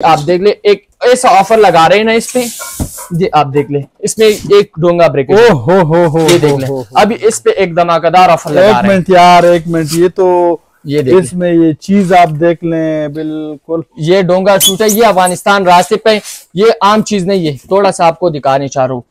आप देख ले एक ऐसा ऑफ़र लगा रहे हैं ना इस पे ये आप देख ले इसमें एक डोंगा ब्रेक ओ हो हो हो ये देख ले हो, हो। अभी इस पे एक धमाकेदार ऑफ़र लगा एक रहे हैं। मिनट यार एक मिनट ये तो ये देख इसमें ये चीज़ आप देख लें बिल्कुल। ये डोंगा है ये अफ़गानिस्तान रास्ते पे ये आम चीज़ नहीं है थोड़ा सा आपको दिखाने चाह रहा हूँ।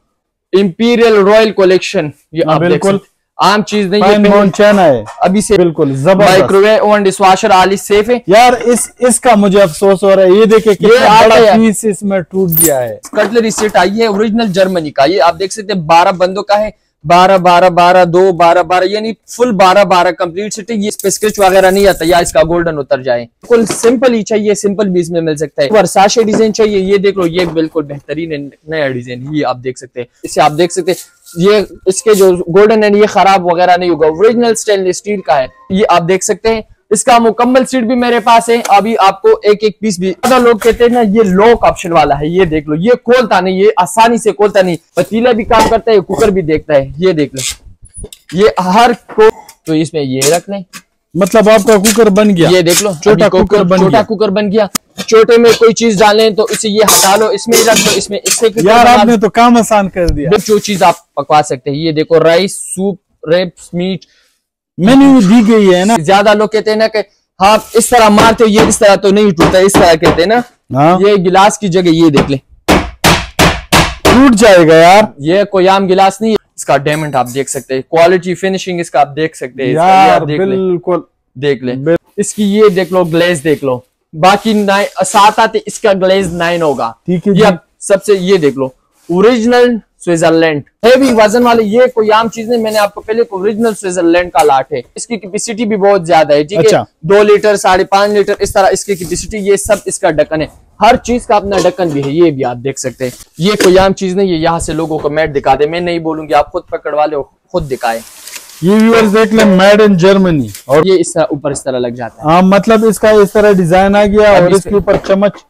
इंपीरियल रॉयल कलेक्शन ये हाँ, आप देख बिल्कुल। आम चीज़ नहीं है है अभी से बिल्कुल माइक्रोवेव ओवन डिशवाशर आली सेफ़ है। यार इस इसका मुझे अफसोस हो रहा है। ये देखे कितना बड़ा पीस इसमें टूट गया है। कटलरी सेट आई है ओरिजिनल जर्मनी का। ये आप देख सकते हैं बारह बंदों का है। बारह बारह बारह दो बारह बारह यानी फुल बारह बारह कंप्लीट सेट है ये स्केच वगैरह नहीं आता या इसका गोल्डन उतर जाए। बिल्कुल सिंपल ही चाहिए सिंपल भी इसमें मिल सकता है। वर्साशे डिज़ाइन चाहिए ये देख लो ये बिल्कुल बेहतरीन नया डिज़ाइन ये आप देख सकते हैं। इसे आप देख सकते हैं ये, इसके जो गोल्डन है ये खराब वगैरह नहीं होगा। ओरिजिनल स्टेनलेस स्टील का है। ये आप देख सकते हैं। इसका मुकम्मल सीट भी मेरे पास है। अभी आपको एक एक पीस भी ज़्यादा लोग कहते हैं ना, ये लॉक ऑप्शन वाला है, ये देख लो। ये खोलता नहीं, ये आसानी से खोलता नहीं। पतीला भी काम करता है कुकर भी देखता है। ये देख लो। ये हर को तो इसमें ये रख लें मतलब आपका कुकर बन गया। ये देख लो छोटा कुकर बन छोटा गया। कुकर बन गया। छोटे में कोई चीज़ डालें तो इसे ये हटा लो इसमें रख दो इसमें इससे यार आपने तो काम आसान कर दिया। जो- जो चीज़ आप पकवा सकते हैं ये देखो राइस सूप रेप्स मीट मेन्यू दी गई है ना। ज़्यादा लोग कहते हैं ना कि हाँ इस तरह मारते हो ये इस तरह तो नहीं टूटता इस तरह कहते हैं ना। हाँ। ये गिलास की जगह ये देख ले। टूट जाएगा यार। ये कोई आम गिलास नहीं है। इसका डायमंड आप देख सकते हैं। क्वालिटी फिनिशिंग इसका आप देख सकते हैं। यार देख बिल्कुल। देख ले। इसकी ये देख लो ग्लेज देख लो। बाकी नाइन सात आते इसका ग्लेज नाइन होगा। ठीक है ये सबसे ये देख लो। Original Switzerland. हैवी वज़न वाले ये कोई आम चीज़ नहीं मैंने आपको पहले ओरिजिनल स्विट्जरलैंड का लाट है। इसकी कैपेसिटी भी बहुत ज़्यादा है ठीक है? अच्छा। दो लीटर साढ़े पाँच लीटर इस तरह इसकी कैपेसिटी ये सब इसका ढक्कन है। हर चीज़ का अपना ढक्कन भी है ये भी आप देख सकते हैं। ये कोई आम चीज़ नहीं है यहाँ से लोगों को मैट दिखा दे। मैं नहीं बोलूँगी आप खुद पकड़वा लो खुद दिखाए। ये व्यूअर्स देख लें मेड इन जर्मनी और ये इस तरह ऊपर इस तरह लग जाता है। हाँ मतलब इसका इस तरह डिज़ाइन आ गया और इसके ऊपर चमच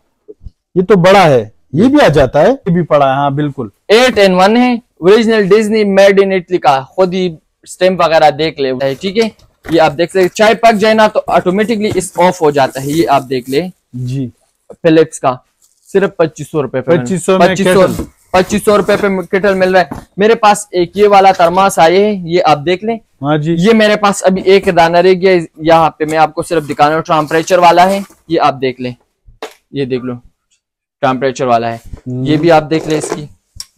ये तो बड़ा है। ये भी आ जाता है। ये भी पड़ा है हाँ बिल्कुल। एट एन वन है original Disney made in Italy का खुद ही स्टैम्प वगैरह देख ले है, ठीक है? ये आप देख सकते चाय पक जाए ना तो ऑटोमेटिकली इस ऑफ़ हो जाता है ये आप देख ले। जी। फिलिप्स का सिर्फ़ पच्चीस सौ रुपए 2500 में पच्चीस सौ पच्चीस सौ रुपए पे किटल मिल रहा है। मेरे पास एक ये वाला थर्मास आए है ये आप देख लें। हाँ जी। ये मेरे पास अभी एक दाना रह गया यहाँ पे मैं आपको सिर्फ़ दिखाना हूँ टेम्परेचर वाला है ये आप देख लें। ये देख लो। टेम्परेचर वाला है। ये भी आप देख लें इसकी।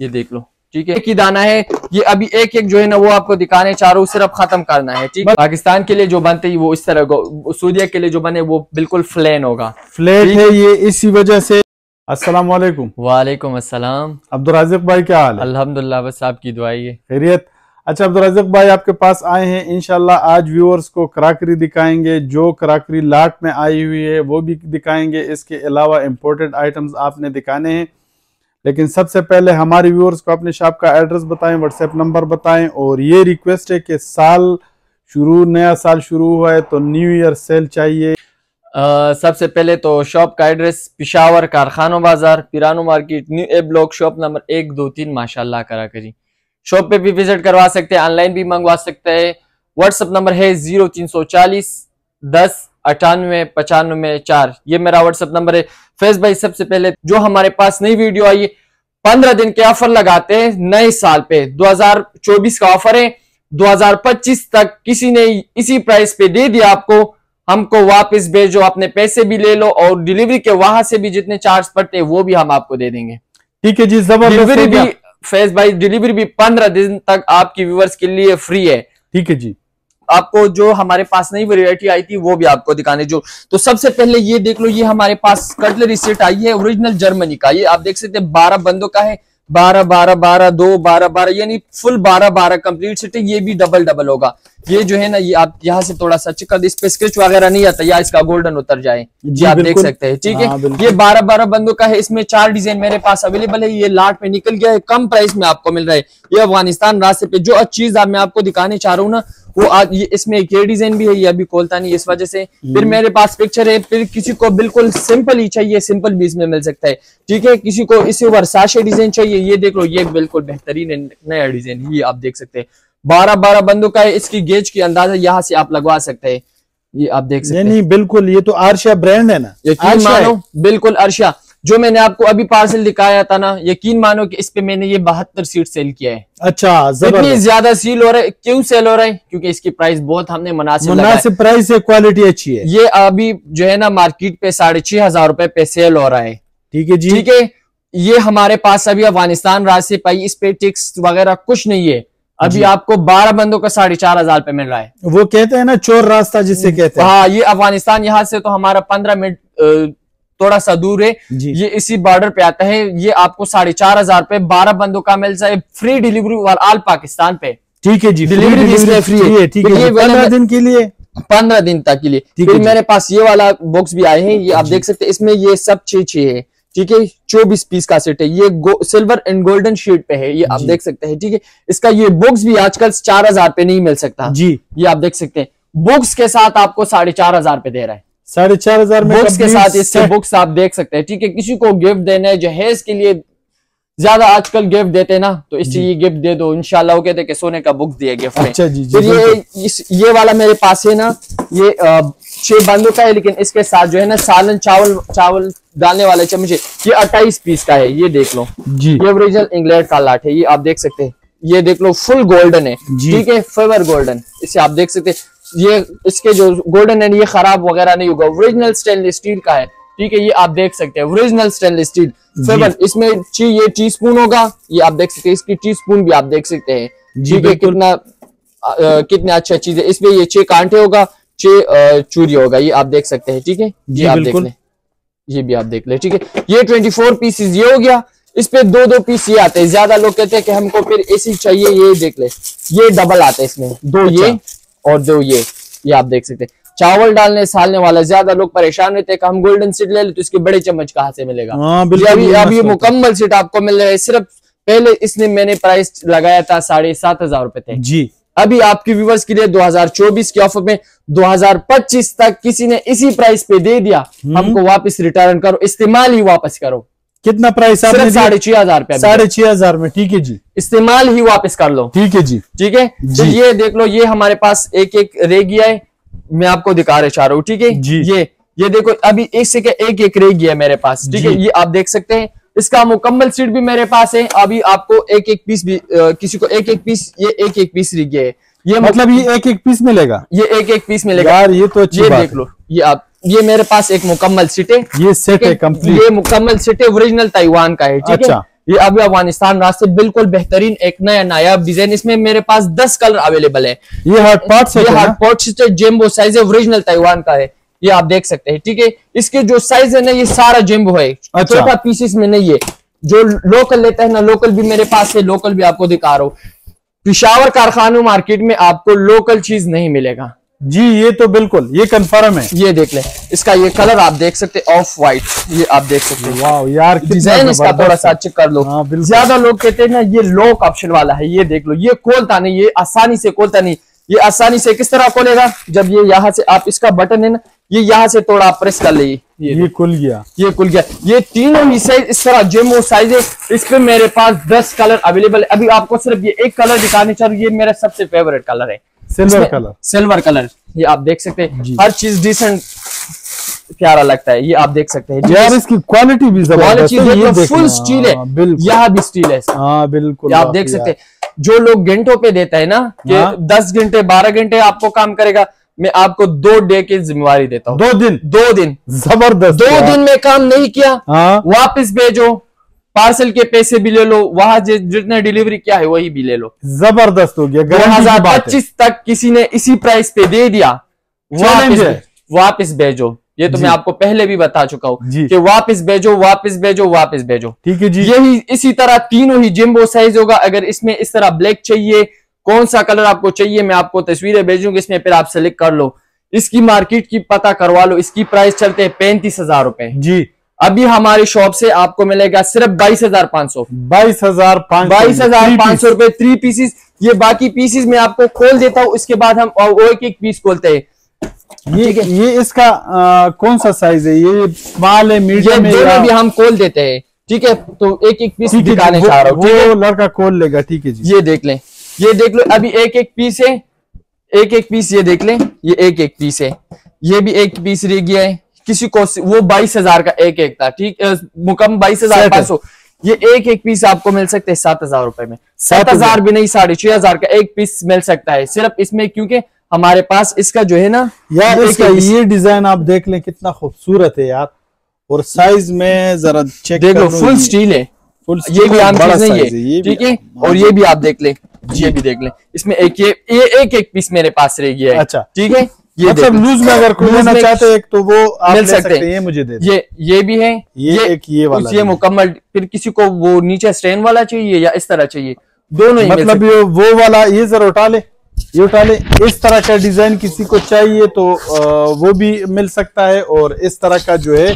ये देख लो। ठीक है? एक ही दाना है। ये अभी एक एक जो है ना वो आपको दिखाने चाह रहा हूँ सिर्फ़ खत्म करना है। ठीक? है पाकिस्तान के लिए जो बनते हैं वो इस तरह को सूर्या के लिए जो बने वो बिल्कुल फ्लेन होगा। फ्लैट है ये इसी वजह से। अस्सलाम वालेकुम वालेकुम अस्सलाम। अब्दुल राजिक भाई क्या हाल अल्हम्दुलिल्लाह बस आपकी दुआई है। खैरियत। अच्छा अब्दुल राजिक भाई आपके पास आए हैं। इनशाला आज व्यूअर्स को कराकरी दिखाएँगे। जो कराकरी लाट में आई हुई है वो भी दिखाएँगे। इसके अलावा इम्पोर्टेंट आइटम्स आपने दिखाने हैं। लेकिन सबसे पहले हमारे व्यूअर्स को अपने शॉप का एड्रेस बताएँ व्हाट्सएप नंबर बताएँ। और ये रिक्वेस्ट है कि साल शुरू नया साल शुरू हुआ है तो न्यू ईयर सेल चाहिए। अ, सबसे पहले तो शॉप का एड्रेस पिशावर कारखानो बाज़ार पिरानो market new A block shop number एक दो तीन माशाल्लाह करा करी शॉप पे भी विज़िट करवा सकते हैं ऑनलाइन भी मंगवा सकते हैं। व्हाट्सएप नंबर है ज़ीरो तीन सौ चालीस दस अठानवे पचानवे चार। ये मेरा व्हाट्सएप नंबर है। फैज भाई सबसे पहले जो हमारे पास नई वीडियो आई है पंद्रह दिन के ऑफ़र लगाते हैं नए साल पे। 2024 का ऑफ़र है। 2025 तक किसी ने इसी प्राइस पे दे दिया आपको। हमको वापस भेजो अपने पैसे भी ले लो और डिलीवरी के वहाँ से भी जितने चार्ज पड़ते हैं वो भी हम आपको दे देंगे। ठीक है जी ज़बरदस्त डिलीवरी भी फेस बाई डिलीवरी भी पंद्रह दिन तक आपकी व्यूवर्स के लिए फ्री है। ठीक है जी। आपको जो हमारे पास नई वेरायटी आई थी वो भी आपको दिखाने जो तो सबसे पहले ये देख लो ये हमारे पास कटलरी सेट आई है ओरिजिनल जर्मनी का। ये आप देख सकते हैं बारह बंदों का है। बारह बारह बारह दो बारह बारह यानी फुल बारह बारह कंप्लीट सेट है ये भी डबल डबल होगा। ये जो है ना ये आप यहाँ से थोड़ा सा चिकन इस पे स्क्रेच वगैरह नहीं आता या इसका गोल्डन उतर जाए। जी, आप देख सकते हैं ठीक हाँ, है? ये बारह बारह बंदों का है इसमें चार डिज़ाइन मेरे पास अवेलेबल है ये लाट में निकल गया है कम प्राइस में आपको मिल रहा है। ये अफ़गानिस्तान रास्ते पे जो चीज़ आप मैं आपको दिखाने चाह रहा हूँ ना वो आज ये इसमें एक ये डिज़ाइन भी है ये अभी खोलता नहीं इस वजह से फिर मेरे पास पिक्चर है फिर किसी को बिल्कुल सिंपल ही चाहिए सिंपल भी इसमें मिल सकता है। ठीक है किसी को इसी वर्साशे डिज़ाइन चाहिए ये देख लो ये बिल्कुल बेहतरीन नया डिज़ाइन ये आप देख सकते हैं। बारह बारह बंदों का है इसकी गेज की अंदाज़ा यहाँ से आप लगवा सकते हैं ये आप देख सकते हैं। यानी बिल्कुल ये तो आरशा ब्रांड है ना। यकीन आरशा मानो बिल्कुल अर्शा जो मैंने आपको अभी पार्सल दिखाया था ना यकीन मानो कि इस पे मैंने ये बहत्तर सीट सेल किया है। अच्छा इतनी ज़्यादा सील हो रहा है क्यों सेल हो रहा है? क्योंकि इसकी प्राइस बहुत हमने मुनासिब मुनासिब प्राइस है क्वालिटी अच्छी है। ये अभी जो है ना मार्केट पे साढ़े छह हज़ार रुपए पे सेल हो रहा है। ठीक है जी। ठीक है? ये हमारे पास अभी अफ़गानिस्तान राज से पाई इस पे टैक्स वगैरह कुछ नहीं है। अभी आपको बारह बंदों का साढ़े चार हज़ार पे मिल रहा है। वो कहते हैं ना चोर रास्ता जिससे कहते हैं। हाँ ये अफ़गानिस्तान यहाँ से तो हमारा पंद्रह मिनट थोड़ा सा दूर है। ये इसी बॉर्डर पे आता है। ये आपको साढ़े चार हज़ार पे बारह बंदों का मिल जाए। फ्री डिलीवरी ऑल पाकिस्तान पे। ठीक है जी डिलीवरी इसमें free है। ठीक है ये पंद्रह दिन के लिए? पंद्रह दिन तक के लिए। ठीक फिर है मेरे पास ये वाला बॉक्स भी आए हैं। ये आप देख सकते हैं। इसमें ये सब छे छे है। ठीक है चौबीस पीस का सेट है। ये सिल्वर एंड गोल्डन शीट पे है। ये आप देख सकते हैं। ठीक है इसका ये बुक्स भी आजकल चार हज़ार पे नहीं मिल सकता। जी। ये आप देख सकते हैं। बुक्स के साथ आपको साढ़े चार हज़ार पे दे रहा है। साढ़े चार हज़ार में बुक्स के साथ इससे बुक्स आप देख सकते हैं ठीक है? किसी को गिफ्ट देना है जहेज के लिए ज़्यादा आजकल गिफ्ट देते ना तो इससे ये गिफ्ट दे दो। इनशाला वो कहते सोने का बुक दिए गिफ्ट में। अच्छा जी जी ये इस ये वाला मेरे पास है ना ये छह बंदों का है लेकिन इसके साथ जो है ना सालन चावल चावल डालने वाले चमचे ये अट्ठाईस पीस का है ये देख लो। जी। ये ओरिजिनल इंग्लैंड का लाट है ये आप देख सकते हैं। ये देख लो फुल गोल्डन है। ठीक है फेवर गोल्डन इसे आप देख सकते हैं। ये इसके जो गोल्डन है ये खराब वगैरह नहीं होगा। ओरिजिनल स्टेनलेस स्टील का है। ठीक है ये आप देख सकते हैं। ओरिजिनल स्टेनलेस स्टील फेवर इसमें ची ये टी स्पून होगा। ये आप देख सकते हैं। इसकी टी स्पून भी आप देख सकते हैं। ठीक है कितना अ, कितना अच्छा चीज़। है इसमें ये छह कांटे होगा छह चूरी होगा। ये आप देख सकते हैं। ठीक है? ये आप देख। लें। ये भी आप देख ले। ठीक है? ये 24 पीसेस ये हो गया। इस पे दो दो पीस ये आते हैं। ज़्यादा लोग कहते हैं कि हमको फिर एसी चाहिए ये देख ले। ये डबल आते है इसमें। दो ये और दो ये ये आप देख सकते हैं। चावल डालने सालने वाला ज़्यादा लोग परेशान रहते हैं कि हम गोल्डन सीट ले ले तो इसके बड़े चम्मच कहाँ से मिलेगा? हाँ अभी अब ये मुकम्मल सीट आपको मिल रहा है। सिर्फ़ पहले इसने मैंने प्राइस लगाया था साढ़े सात हज़ार रुपए थे जी। अभी आपके व्यूवर्स के लिए 2024 के ऑफ़र में 2025 तक किसी ने इसी प्राइस पे दे दिया। हम्म। हमको वापस रिटर्न करो इस्तेमाल ही वापस करो। कितना प्राइस आपने साढ़े छह हज़ार रुपया साढ़े छह हज़ार में ठीक है जी। इस्तेमाल ही वापस कर लो। ठीक है जी। ठीक है? जी। तो ये देख लो ये हमारे पास एक एक रेगिया है मैं आपको दिखा रहे चाह रहा हूँ ठीक है? जी। ये ये देखो अभी एक से के एक एक रेगिया है मेरे पास ठीक है? ये आप देख सकते हैं। इसका मुकम्मल सीट भी मेरे पास है। अभी आपको एक एक पीस भी किसी को एक एक पीस ये एक एक पीस रेगिया है। ये मतलब मतलब ये एक एक पीस मिलेगा? ये एक एक पीस मिलेगा। यार ये तो अच्छी ये देख लो ये आप ये मेरे पास एक मुकम्मल सीट। है है। ये सेट है? कंप्लीट ये मुकम्मल सेट है ओरिजिनल ताइवान का है ठीक है? अच्छा। ये अभी अफ़गानिस्तान रास्ते बिल्कुल बेहतरीन एक नया नायाब डिज़ाइन इसमें मेरे पास दस कलर अवेलेबल है। ये हॉट पॉट ये है hard? Pot set jumbo size है ओरिजिनल ताइवान का है ये आप देख सकते हैं ठीक है? इसके जो साइज़ है ना ये सारा जेम्बो है। अच्छा। छोटा पीसेस में नहीं है। जो लोकल लेता है ना लोकल भी मेरे पास है लोकल भी आपको दिखा रहा हूँ। पिशावर कारखानों मार्केट में आपको लोकल चीज़ नहीं मिलेगा। जी ये तो बिल्कुल ये कंफर्म है। ये देख ले इसका ये कलर आप देख सकते हैं ऑफ़ व्हाइट ये आप देख सकते हैं। वाह यार डिज़ाइन इसका थोड़ा सा चेक कर लो। हाँ, ज़्यादा लोग कहते हैं ना ये लॉक ऑप्शन वाला है ये देख लो ये खोलता नहीं ये आसानी से खोलता नहीं ये आसानी से किस तरह खोलेगा? जब ये यहाँ से आप इसका बटन है ना ये यहाँ से थोड़ा आप प्रेस कर ले ये ये खुल गया। ये खुल गया। ये तीनों ही साइज़ इस तरह जेमो साइज़ है इस पे मेरे पास दस कलर अवेलेबल है। अभी आपको सिर्फ़ ये एक कलर दिखाने चल ये मेरा सबसे फेवरेट कलर है। सिल्वर कलर सिल्वर कलर ये आप देख सकते हैं। हर चीज़ डिसेंट प्यारा लगता है। ये आप देख सकते हैं। यार इसकी क्वालिटी भी ज़बरदस्त क्वालिटी है ये फुल स्टील है। हाँ, बिल्कुल। यहाँ भी स्टील है। हाँ बिल्कुल आप देख सकते हैं। जो लोग घंटों पे देता है ना कि हाँ। दस घंटे बारह घंटे आपको काम करेगा। मैं आपको दो डे की जिम्मेवारी देता हूँ। दो दिन। दो दिन। ज़बरदस्त दो दिन में काम नहीं किया हाँ। वापस भेजो। पार्सल के पैसे भी ले लो वहाँ जि- जितना डिलीवरी किया है वही भी ले लो। ज़बरदस्त हो गया दो हज़ार पच्चीस तक किसी ने इसी प्राइस पे दे दिया। वापस। वापस भेजो। ये तो मैं आपको पहले भी बता चुका हूँ। कि वापस भेजो वापस भेजो वापस भेजो। ठीक है जी। यही इसी तरह तीनों ही जिम्बो साइज़ होगा। अगर इसमें इस तरह ब्लैक चाहिए कौन सा कलर आपको चाहिए मैं आपको तस्वीरें भेजूँगी इसमें फिर आप सेलेक्ट कर लो। इसकी मार्केट की पता करवा लो। इसकी प्राइस चलते हैं पैंतीस हज़ार रुपए। जी। अभी हमारी शॉप से आपको मिलेगा सिर्फ़ बाईस हज़ार पाँच सौ। बाईस हज़ार बाईस हज़ार पाँच सौ रुपए थ्री पीसेस ये बाकी पीसेस मैं आपको खोल देता हूँ उसके बाद हम और एक एक पीस खोलते हैं। ये ये इसका आ, कौन सा साइज़ है? ये स्मॉल है मीडियम है दोनों भी हम खोल देते हैं। ठीक है? तो एक एक पीस दिखाने जी, चाह रहा हूँ वो लड़का खोल लेगा ठीक है जी। ये देख लें ये देख लो अभी एक एक पीस है एक एक पीस ये देख लें ये एक एक पीस है। ये भी एक पीस रह गया है। किसी को वो बाईस हज़ार का एक एक था ठीक? मुकम बाईस हज़ार। पाँच सौ। ये एक एक पीस आपको मिल सकते हैं सात हज़ार रुपए में। सात हज़ार। भी नहीं साढ़े छह हज़ार का एक पीस मिल सकता है। सिर्फ़ इसमें क्योंकि हमारे पास इसका जो है ना यार इसका ये डिज़ाइन आप देख लें कितना खूबसूरत है यार। और साइज़ में जरा चेक देख लो फुल स्टील है। फुल ये भी आम चीज़ नहीं है ठीक है? और ये भी आप देख लें ये भी देख लें। इसमें एक ये एक एक पीस मेरे पास रह गया है अच्छा। ठीक है? ये मतलब लूज में अगर कोई लेना चाहते हैं तो वो आप मिल ले सकते सकते हैं। ये मुझे दे ये ये भी है। ये ये एक ये वाला ये मुकम्मल फिर किसी को वो नीचे स्टैंड वाला चाहिए या इस तरह चाहिए? दोनों ही मतलब ये वो वाला ये जरा उठा ले ये उठा ले। इस तरह का डिज़ाइन किसी को चाहिए तो वो भी मिल सकता है और इस तरह का जो है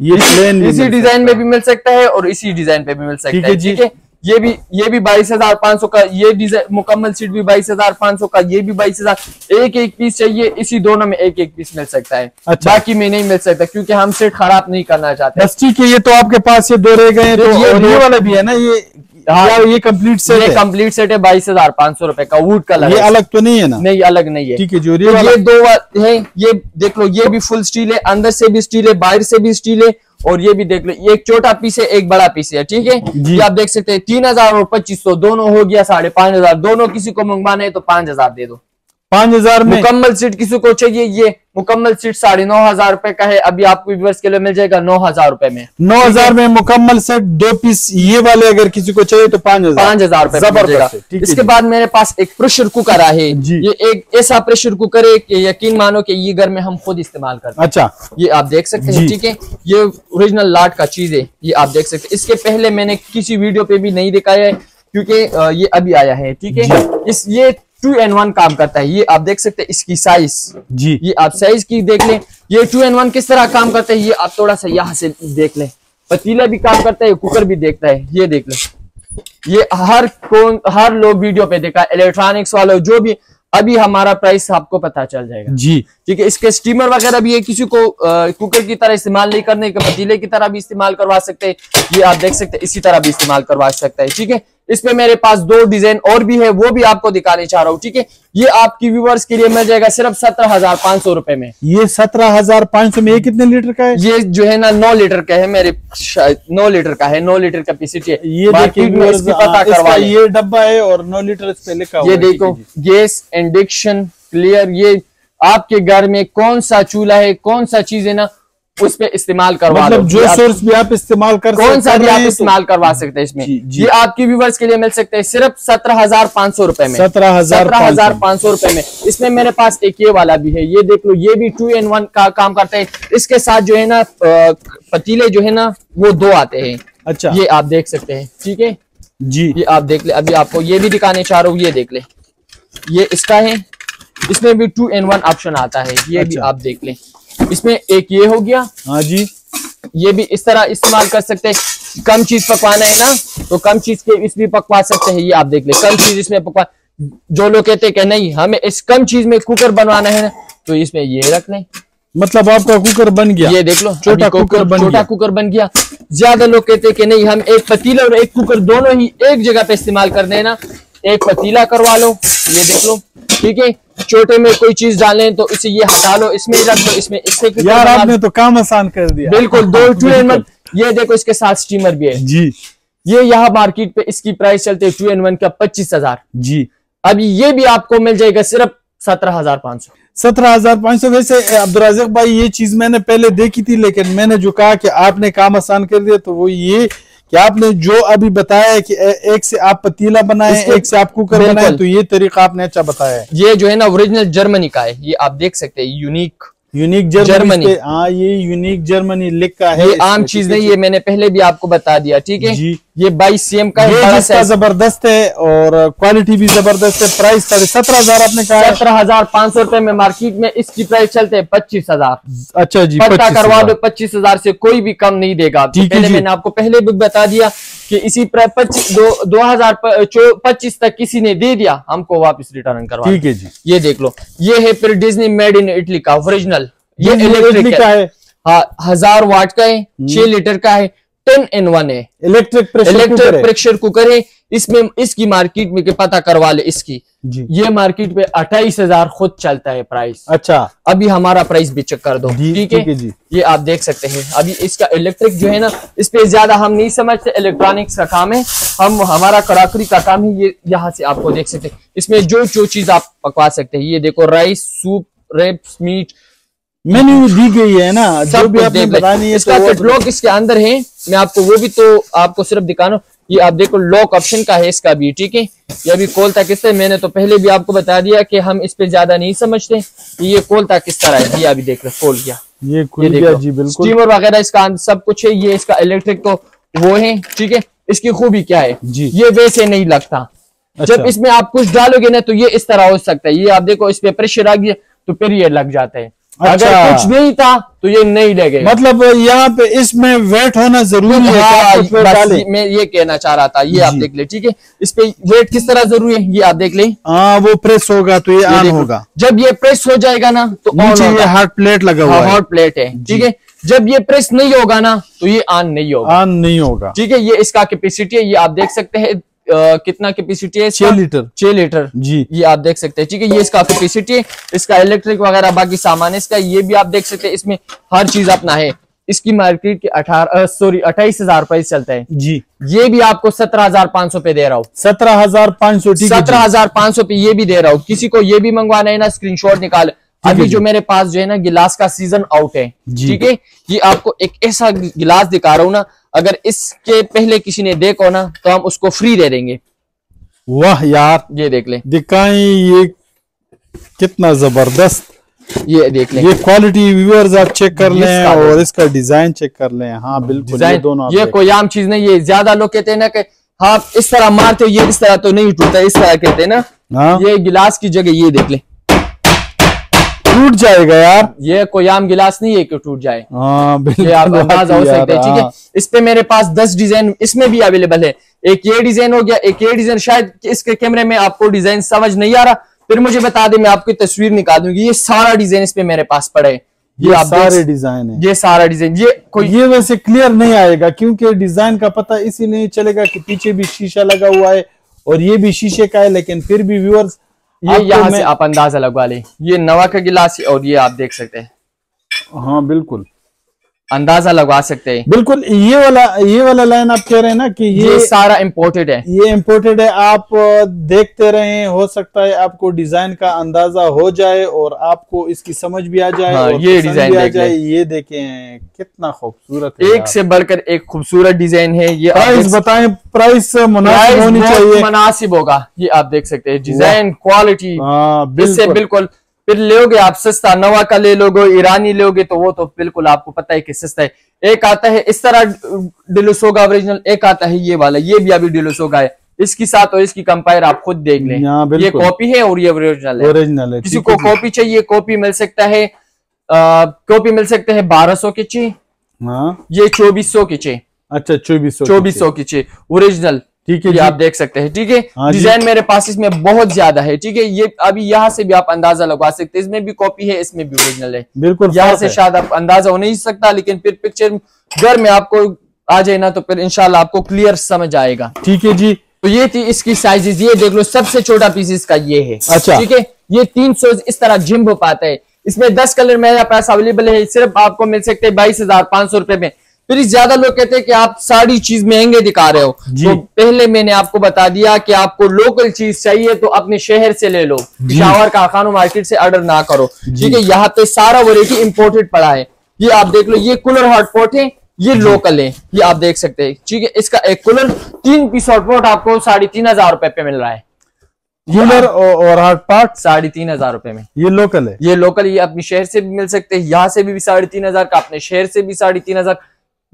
ये प्लेन इसी डिज़ाइन में भी मिल सकता है और इसी डिज़ाइन पे भी मिल सकता है है। ठीक है? ये भी ये भी बाईस हज़ार पाँच सौ का ये डिज़ाइन मुकम्मल सीट भी बाईस हज़ार पाँच सौ का ये भी बाईस हज़ार। एक एक पीस चाहिए इसी दोनों में एक एक पीस मिल सकता है। अच्छा। बाकी में नहीं मिल सकता क्योंकि हम सेट खराब नहीं करना चाहते। बस ठीक है ये तो आपके पास ये दो रह गए तो ये ये दो- वाला भी है ना ये हाँ। ये कंप्लीट सेट ये कंप्लीट सेट है बाईस हज़ार पाँच सौ रुपए का वुड कलर ये अलग तो नहीं है ना? नहीं अलग नहीं है। ठीक है जो तो ये दो वा- है ये देख लो ये भी फुल स्टील है अंदर से भी स्टील है बाहर से भी स्टील है और ये भी देख लो ये एक छोटा पीस है एक बड़ा पीस है ठीक है। ये आप देख सकते हैं तीन हज़ार और पच्चीस सौ दोनों हो गया साढ़े पाँच हज़ार दोनों किसी को मंगवाना है तो पाँच हज़ार दे दो पाँच हज़ार में। मुकम्मल सीट किसी को चाहिए? ये मुकम्मल सीट साढ़े नौ हज़ार रुपए का है। अभी आपको व्यूअर्स के लिए मिल जाएगा नौ हज़ार रुपए में। नौ हज़ार में मुकम्मल सेट दो पीस ये वाले अगर किसी को चाहिए तो पाँच हज़ार। पाँच हज़ार रुपए ज़बरदस्त इसके बाद मेरे पास एक प्रेशर कुकर है। ये एक ऐसा प्रेशर कुकर है कि यकीन मानो कि ये घर में हम खुद इस्तेमाल करते हैं। अच्छा। ये आप देख सकते हैं ठीक है? ये ओरिजिनल लाट का चीज़ है ये आप देख सकते हैं। इसके पहले मैंने किसी वीडियो पे भी नहीं दिखाया है क्योंकि ये अभी आया है ठीक है? इस ये टू एन वन काम करता है। ये आप देख सकते हैं इसकी साइज़ जी। ये आप साइज़ की देख लें। ये टू एन वन किस तरह काम करता है ये आप थोड़ा सा यहाँ से देख लें। पतीला भी काम करता है कुकर भी देखता है। ये देख लें। ये हर कौन हर लोग वीडियो पे देखा इलेक्ट्रॉनिक्स वालों जो भी अभी हमारा प्राइस आपको पता चल जाएगा। जी। ठीक है इसके स्टीमर वगैरह भी है किसी को अ, कुकर की तरह इस्तेमाल नहीं करने के पतीले की तरह भी इस्तेमाल करवा सकते हैं। ये आप देख सकते हैं इसी तरह भी इस्तेमाल करवा सकते हैं। ठीक है इसमें मेरे पास दो डिज़ाइन और भी है वो भी आपको दिखाने चाह रहा हूँ ठीक है? ये आपकी व्यूवर्स के लिए मिल जाएगा सिर्फ़ सत्रह हज़ार पाँच सौ रुपए में। ये सत्रह हज़ार पाँच सौ में ये कितने लीटर का है? ये जो है ना नौ लीटर का है मेरे नौ लीटर का है नौ लीटर कैपेसिटी है? ये देखिए पता करवा ये डब्बा है और नौ लीटर इस पे लिखा ये देखो गैस इंडक्शन क्लियर ये आपके घर में कौन सा चूल्हा है कौन सा चीज़ है ना उस पे इस्तेमाल करवा मतलब जो सोर्स भी आप इस्तेमाल कर कौन सा भी आप तो इस्तेमाल करवा सकते हैं इसमें? जी, जी। ये आपकी व्यूवर्स के लिए मिल सकते हैं सिर्फ़ सत्रह हज़ार पाँच सौ रुपए में। 17,500 सत्रह हज़ार पाँच सौ रुपए में। इसमें मेरे पास एक ये वाला भी है। ये देख लो ये भी टू इन वन का काम करता है। इसके साथ जो है ना पतीले जो है ना वो दो आते हैं। अच्छा। ये आप देख सकते हैं ठीक है? जी। ये आप देख ले। अभी आपको ये भी दिखाने चाह रहा हूँ ये देख ले। ये इसका है। इसमें भी टू इन वन ऑप्शन आता है। ये भी अच्छा। आप देख ले। इसमें एक ये हो गया। हाँ जी। ये भी इस तरह इस्तेमाल कर सकते हैं। कम चीज़ पकवाना है ना तो कम चीज़ के इसमें पकवा सकते हैं। ये आप देख ले कम चीज़ इसमें पकवा जो लोग कहते हैं कि नहीं हमें इस कम चीज़ में कुकर बनवाना है ना तो इसमें ये रख लें। मतलब आपका कुकर बन गया। ये देख लो छोटा कुकर बन छोटा कुकर बन गया। ज़्यादा लोग कहते हैं कि नहीं हम एक पतीला और एक कुकर दोनों ही एक जगह पे इस्तेमाल कर देना एक पतीला करवा लो ये देख लो ठीक है? छोटे में कोई चीज़ डालें तो इसे ये हटा लो इसमें रख लो इसमें इससे यार आपने तो काम आसान कर दिया। बिल्कुल दो टू एन वन ये देखो इसके साथ स्टीमर भी है। जी। ये यहाँ मार्केट पे इसकी प्राइस चलती है टू एन वन का पच्चीस हज़ार। जी। अभी ये भी आपको मिल जाएगा सिर्फ़ सत्रह हज़ार पाँच सौ। सत्रह हज़ार पाँच सौ। वैसे अब्दुल भाई ये चीज़ मैंने पहले देखी थी लेकिन मैंने जो कहा कि आपने काम आसान कर दिया तो वो ये कि आपने जो अभी बताया है कि एक से आप पतीला बनाए एक से आप कुकर बनाए तो ये तरीका आपने अच्छा बताया है। ये जो है ना ओरिजिनल जर्मनी का है। ये आप देख सकते हैं यूनिक यूनिक जर्मनी। हाँ ये यूनिक जर्मनी लिखा है ये आम चीज़ नहीं। है मैंने पहले भी आपको बता दिया ठीक है जी। ये बाईस सीएम का है ये ज़बरदस्त है और क्वालिटी भी ज़बरदस्त है प्राइस साढ़े सत्रह हज़ार आपने कहा सत्रह हज़ार पाँच सौ रुपए में मार्केट में इसकी प्राइस चलते हैं पच्चीस हज़ार अच्छा जी 25 करवा दो पच्चीस हज़ार से कोई भी कम नहीं देगा ठीक है पहले मैंने आपको पहले भी बता दिया कि इसी पच्चीस दो दो हज़ार पच्चीस तक किसी ने दे दिया हमको वापस रिटर्न करवा ठीक है जी। ये देख लो। ये है फिर डिज्नी मेड इन इटली का ओरिजिनल ये इलेक्ट्रिक का है। है। हाँ हज़ार वाट का है छह लीटर का है। टेन इन वन है। Electric pressure electric pressure cooker है। इसमें इसकी मार्केट में के पता करवा ले इसकी। जी। ये मार्केट पे अट्ठाईस हज़ार खुद चलता है प्राइस अच्छा। अभी हमारा प्राइस भी चेक कर दो। ठीक है? जी। ये आप देख सकते हैं। अभी इसका इलेक्ट्रिक जो है ना इस पे ज़्यादा हम नहीं समझते। इलेक्ट्रॉनिक्स का काम है। हम हमारा कराकरी का काम है ये यहाँ से आपको देख सकते हैं। इसमें जो जो चीज़ आप पकवा सकते हैं ये देखो राइस सूप रेप्स मीट मेन्यू दी गई है ना सब भी आपने। बतानी है इसका तो वो- इसके अंदर है। मैं आपको वो भी तो आपको सिर्फ़ दिखाना। ये आप देखो लॉक ऑप्शन का है इसका भी ठीक है? ये अभी खोलता किस तरह? मैंने तो पहले भी आपको बता दिया कि हम इस पे ज़्यादा नहीं समझते। ये खोलता किस तरह है? ये अभी देख लो खोल गया। ये खुल गया जी बिल्कुल। स्टीमर वगैरह इसका सब कुछ है। ये इसका इलेक्ट्रिक तो वो है ठीक है? इसकी खूबी क्या है? जी। ये वैसे नहीं लगता। अच्छा। जब इसमें आप कुछ डालोगे ना तो ये इस तरह हो सकता है। ये आप देखो इस पे प्रेशर आ गया तो फिर ये लग जाता है। अगर अच्छा। कुछ नहीं था तो ये नहीं लगेगा मतलब यहाँ पे इसमें वेट होना ज़रूरी है हाँ, ये- मैं ये कहना चाह रहा था ये आप देख ले ठीक है? इस पे वेट किस तरह ज़रूरी है ये आप देख ले। हाँ वो प्रेस होगा तो ये ये ऑन होगा। जब ये प्रेस हो जाएगा ना तो नीचे ये हार्ड प्लेट लगा हुआ है हॉट प्लेट है ठीक है? जब ये प्रेस नहीं होगा ना तो ये ऑन नहीं होगा। ऑन नहीं होगा। ठीक है ये इसका कैपेसिटी है ये आप देख सकते हैं। कितना कैपेसिटी है छह लीटर। छह लीटर। जी। ये आप देख सकते हैं। ठीक है ये इसका कैपेसिटी है। इसका इलेक्ट्रिक वगैरह बाकी सामान है। इसका ये भी आप देख सकते हैं। इसमें हर चीज़ अपना है। इसकी मार्केट के अठारह सॉरी अट्ठाईस हज़ार रुपए चलता है। जी। ये भी आपको सत्रह हज़ार पाँच सौ पे दे रहा हूँ। सत्रह हज़ार पाँच सौ सत्रह हज़ार पाँच सौ पे ये भी दे रहा हूँ। किसी को ये भी मंगवाना है ना स्क्रीनशॉट निकाल। अभी जो। मेरे पास जो है ना गिलास का सीज़न आउट है ठीक है? ये आपको एक ऐसा गिलास दिखा रहा हूँ ना अगर इसके पहले किसी ने देखो ना तो हम उसको फ्री दे देंगे। वाह यार। ये देख ले। दिखाएँ ये कितना ज़बरदस्त। ये देख ले। ये क्वालिटी व्यूअर्स आप चेक कर लें और इसका डिज़ाइन चेक कर लें। हाँ बिल्कुल ये दोनों ये कोई आम चीज़ नहीं है ज़्यादा लोग कहते हैं ना कि हाँ इस तरह मारते हो ये इस तरह तो नहीं टूटता इस तरह कहते हैं ना। हाँ। ये गिलास की जगह ये देख ले। टूट जाएगा यार। ये कोई आम गिलास नहीं है कि टूट जाए। हाँ ये आप बिल्कुल हो सकते हैं ठीक है? हाँ। इस पे मेरे पास दस डिज़ाइन इसमें भी अवेलेबल है। एक ये डिज़ाइन हो गया एक ये डिज़ाइन शायद इसके कैमरे में आपको डिज़ाइन समझ नहीं आ रहा। फिर मुझे बता दे मैं आपकी तस्वीर निकाल दूँगी। ये सारा डिज़ाइन इस पे मेरे पास पड़ा है। ये, ये सारे डिज़ाइन है। ये सारा डिज़ाइन ये कोई ये वैसे क्लियर नहीं आएगा क्योंकि डिज़ाइन का पता इसीलिए नहीं चलेगा कि पीछे भी शीशा लगा हुआ है और ये भी शीशे का है लेकिन फिर भी व्यूअर्स ये यहाँ से आप अंदाज़ा लगवा लें। ये नवा का गिलास और ये आप देख सकते हैं। हाँ बिल्कुल। अंदाज़ा लगवा सकते हैं। बिल्कुल ये वाला ये वाला लाइन आप कह रहे हैं ना कि ये, ये सारा इम्पोर्टेड है। ये इम्पोर्टेड है आप देखते रहें हो सकता है आपको डिज़ाइन का अंदाज़ा हो जाए और आपको इसकी समझ भी आ जाए हाँ, और ये डिज़ाइन आ जाए। ये देखें कितना खूबसूरत है एक से बढ़कर एक खूबसूरत डिज़ाइन है ये प्राइस बताए प्राइस मुनासिब होनी चाहिए। मुनासिब होगा ये आप देख सकते हैं। डिज़ाइन क्वालिटी हाँ बिल्कुल। बिल्कुल फिर लोगे आप सस्ता नवा का ले लोगे ईरानी लोगे तो वो तो बिल्कुल आपको पता है कि सस्ता है। एक आता है इस तरह डिलोसोगा ओरिजिनल एक आता है ये वाला ये भी अभी डिलोसोगा है। इसकी साथ और इसकी कंपेयर आप खुद देख लें। ये कॉपी है और ये ओरिजिनल है। ओरिजिनल है किसी को कॉपी चाहिए कॉपी मिल सकता है कॉपी मिल सकते हैं बारह सौ की ची। हाँ। ये चौबीस सौ की चे। अच्छा चौबीस सौ चौबीस सौ की चे। ओरिजिनल ठीक है ये आप देख सकते हैं ठीक है? हाँ डिज़ाइन मेरे पास इसमें बहुत ज़्यादा है ठीक है? ये अभी यहाँ से भी आप अंदाज़ा लगवा सकते हैं इसमें भी कॉपी है इसमें भी ओरिजिनल है। बिल्कुल यहाँ से शायद आप अंदाज़ा हो नहीं सकता लेकिन फिर पिक्चर घर में आपको आ जाए ना तो फिर इंशाल्लाह आपको क्लियर समझ आएगा। ठीक है जी। तो ये थी इसकी साइजेस ये देख लो सबसे छोटा पीस इसका ये है अच्छा। ठीक है? ये तीन सौ इस तरह जिम हो पाता है। इसमें दस कलर मेरा पास अवेलेबल है सिर्फ़ आपको मिल सकते हैं बाईस हज़ार पाँच सौ रुपए में। फिर ज़्यादा लोग कहते हैं कि आप सारी चीज़ महँगे दिखा रहे हो। तो पहले मैंने आपको बता दिया कि आपको लोकल चीज़ चाहिए तो अपने शहर से ले लो। पिशावर का खानो मार्केट से ऑर्डर ना करो। ठीक है यहाँ पे सारा वैरायटी इंपोर्टेड पड़ा है। ये आप देख लो ये कूलर हॉटपॉट है ये लोकल है। ये आप देख सकते हैं। ठीक है इसका एक कूलर तीन पीस हॉटपॉट आपको साढ़े तीन हज़ार रुपए पे मिल रहा है। कूलर और पार्ट साढ़े तीन हज़ार रुपए में। ये लोकल है? ये लोकल ये अपने शहर से भी मिल सकते हैं। यहाँ से भी साढ़े तीन हज़ार का अपने शहर से भी साढ़े तीन हज़ार।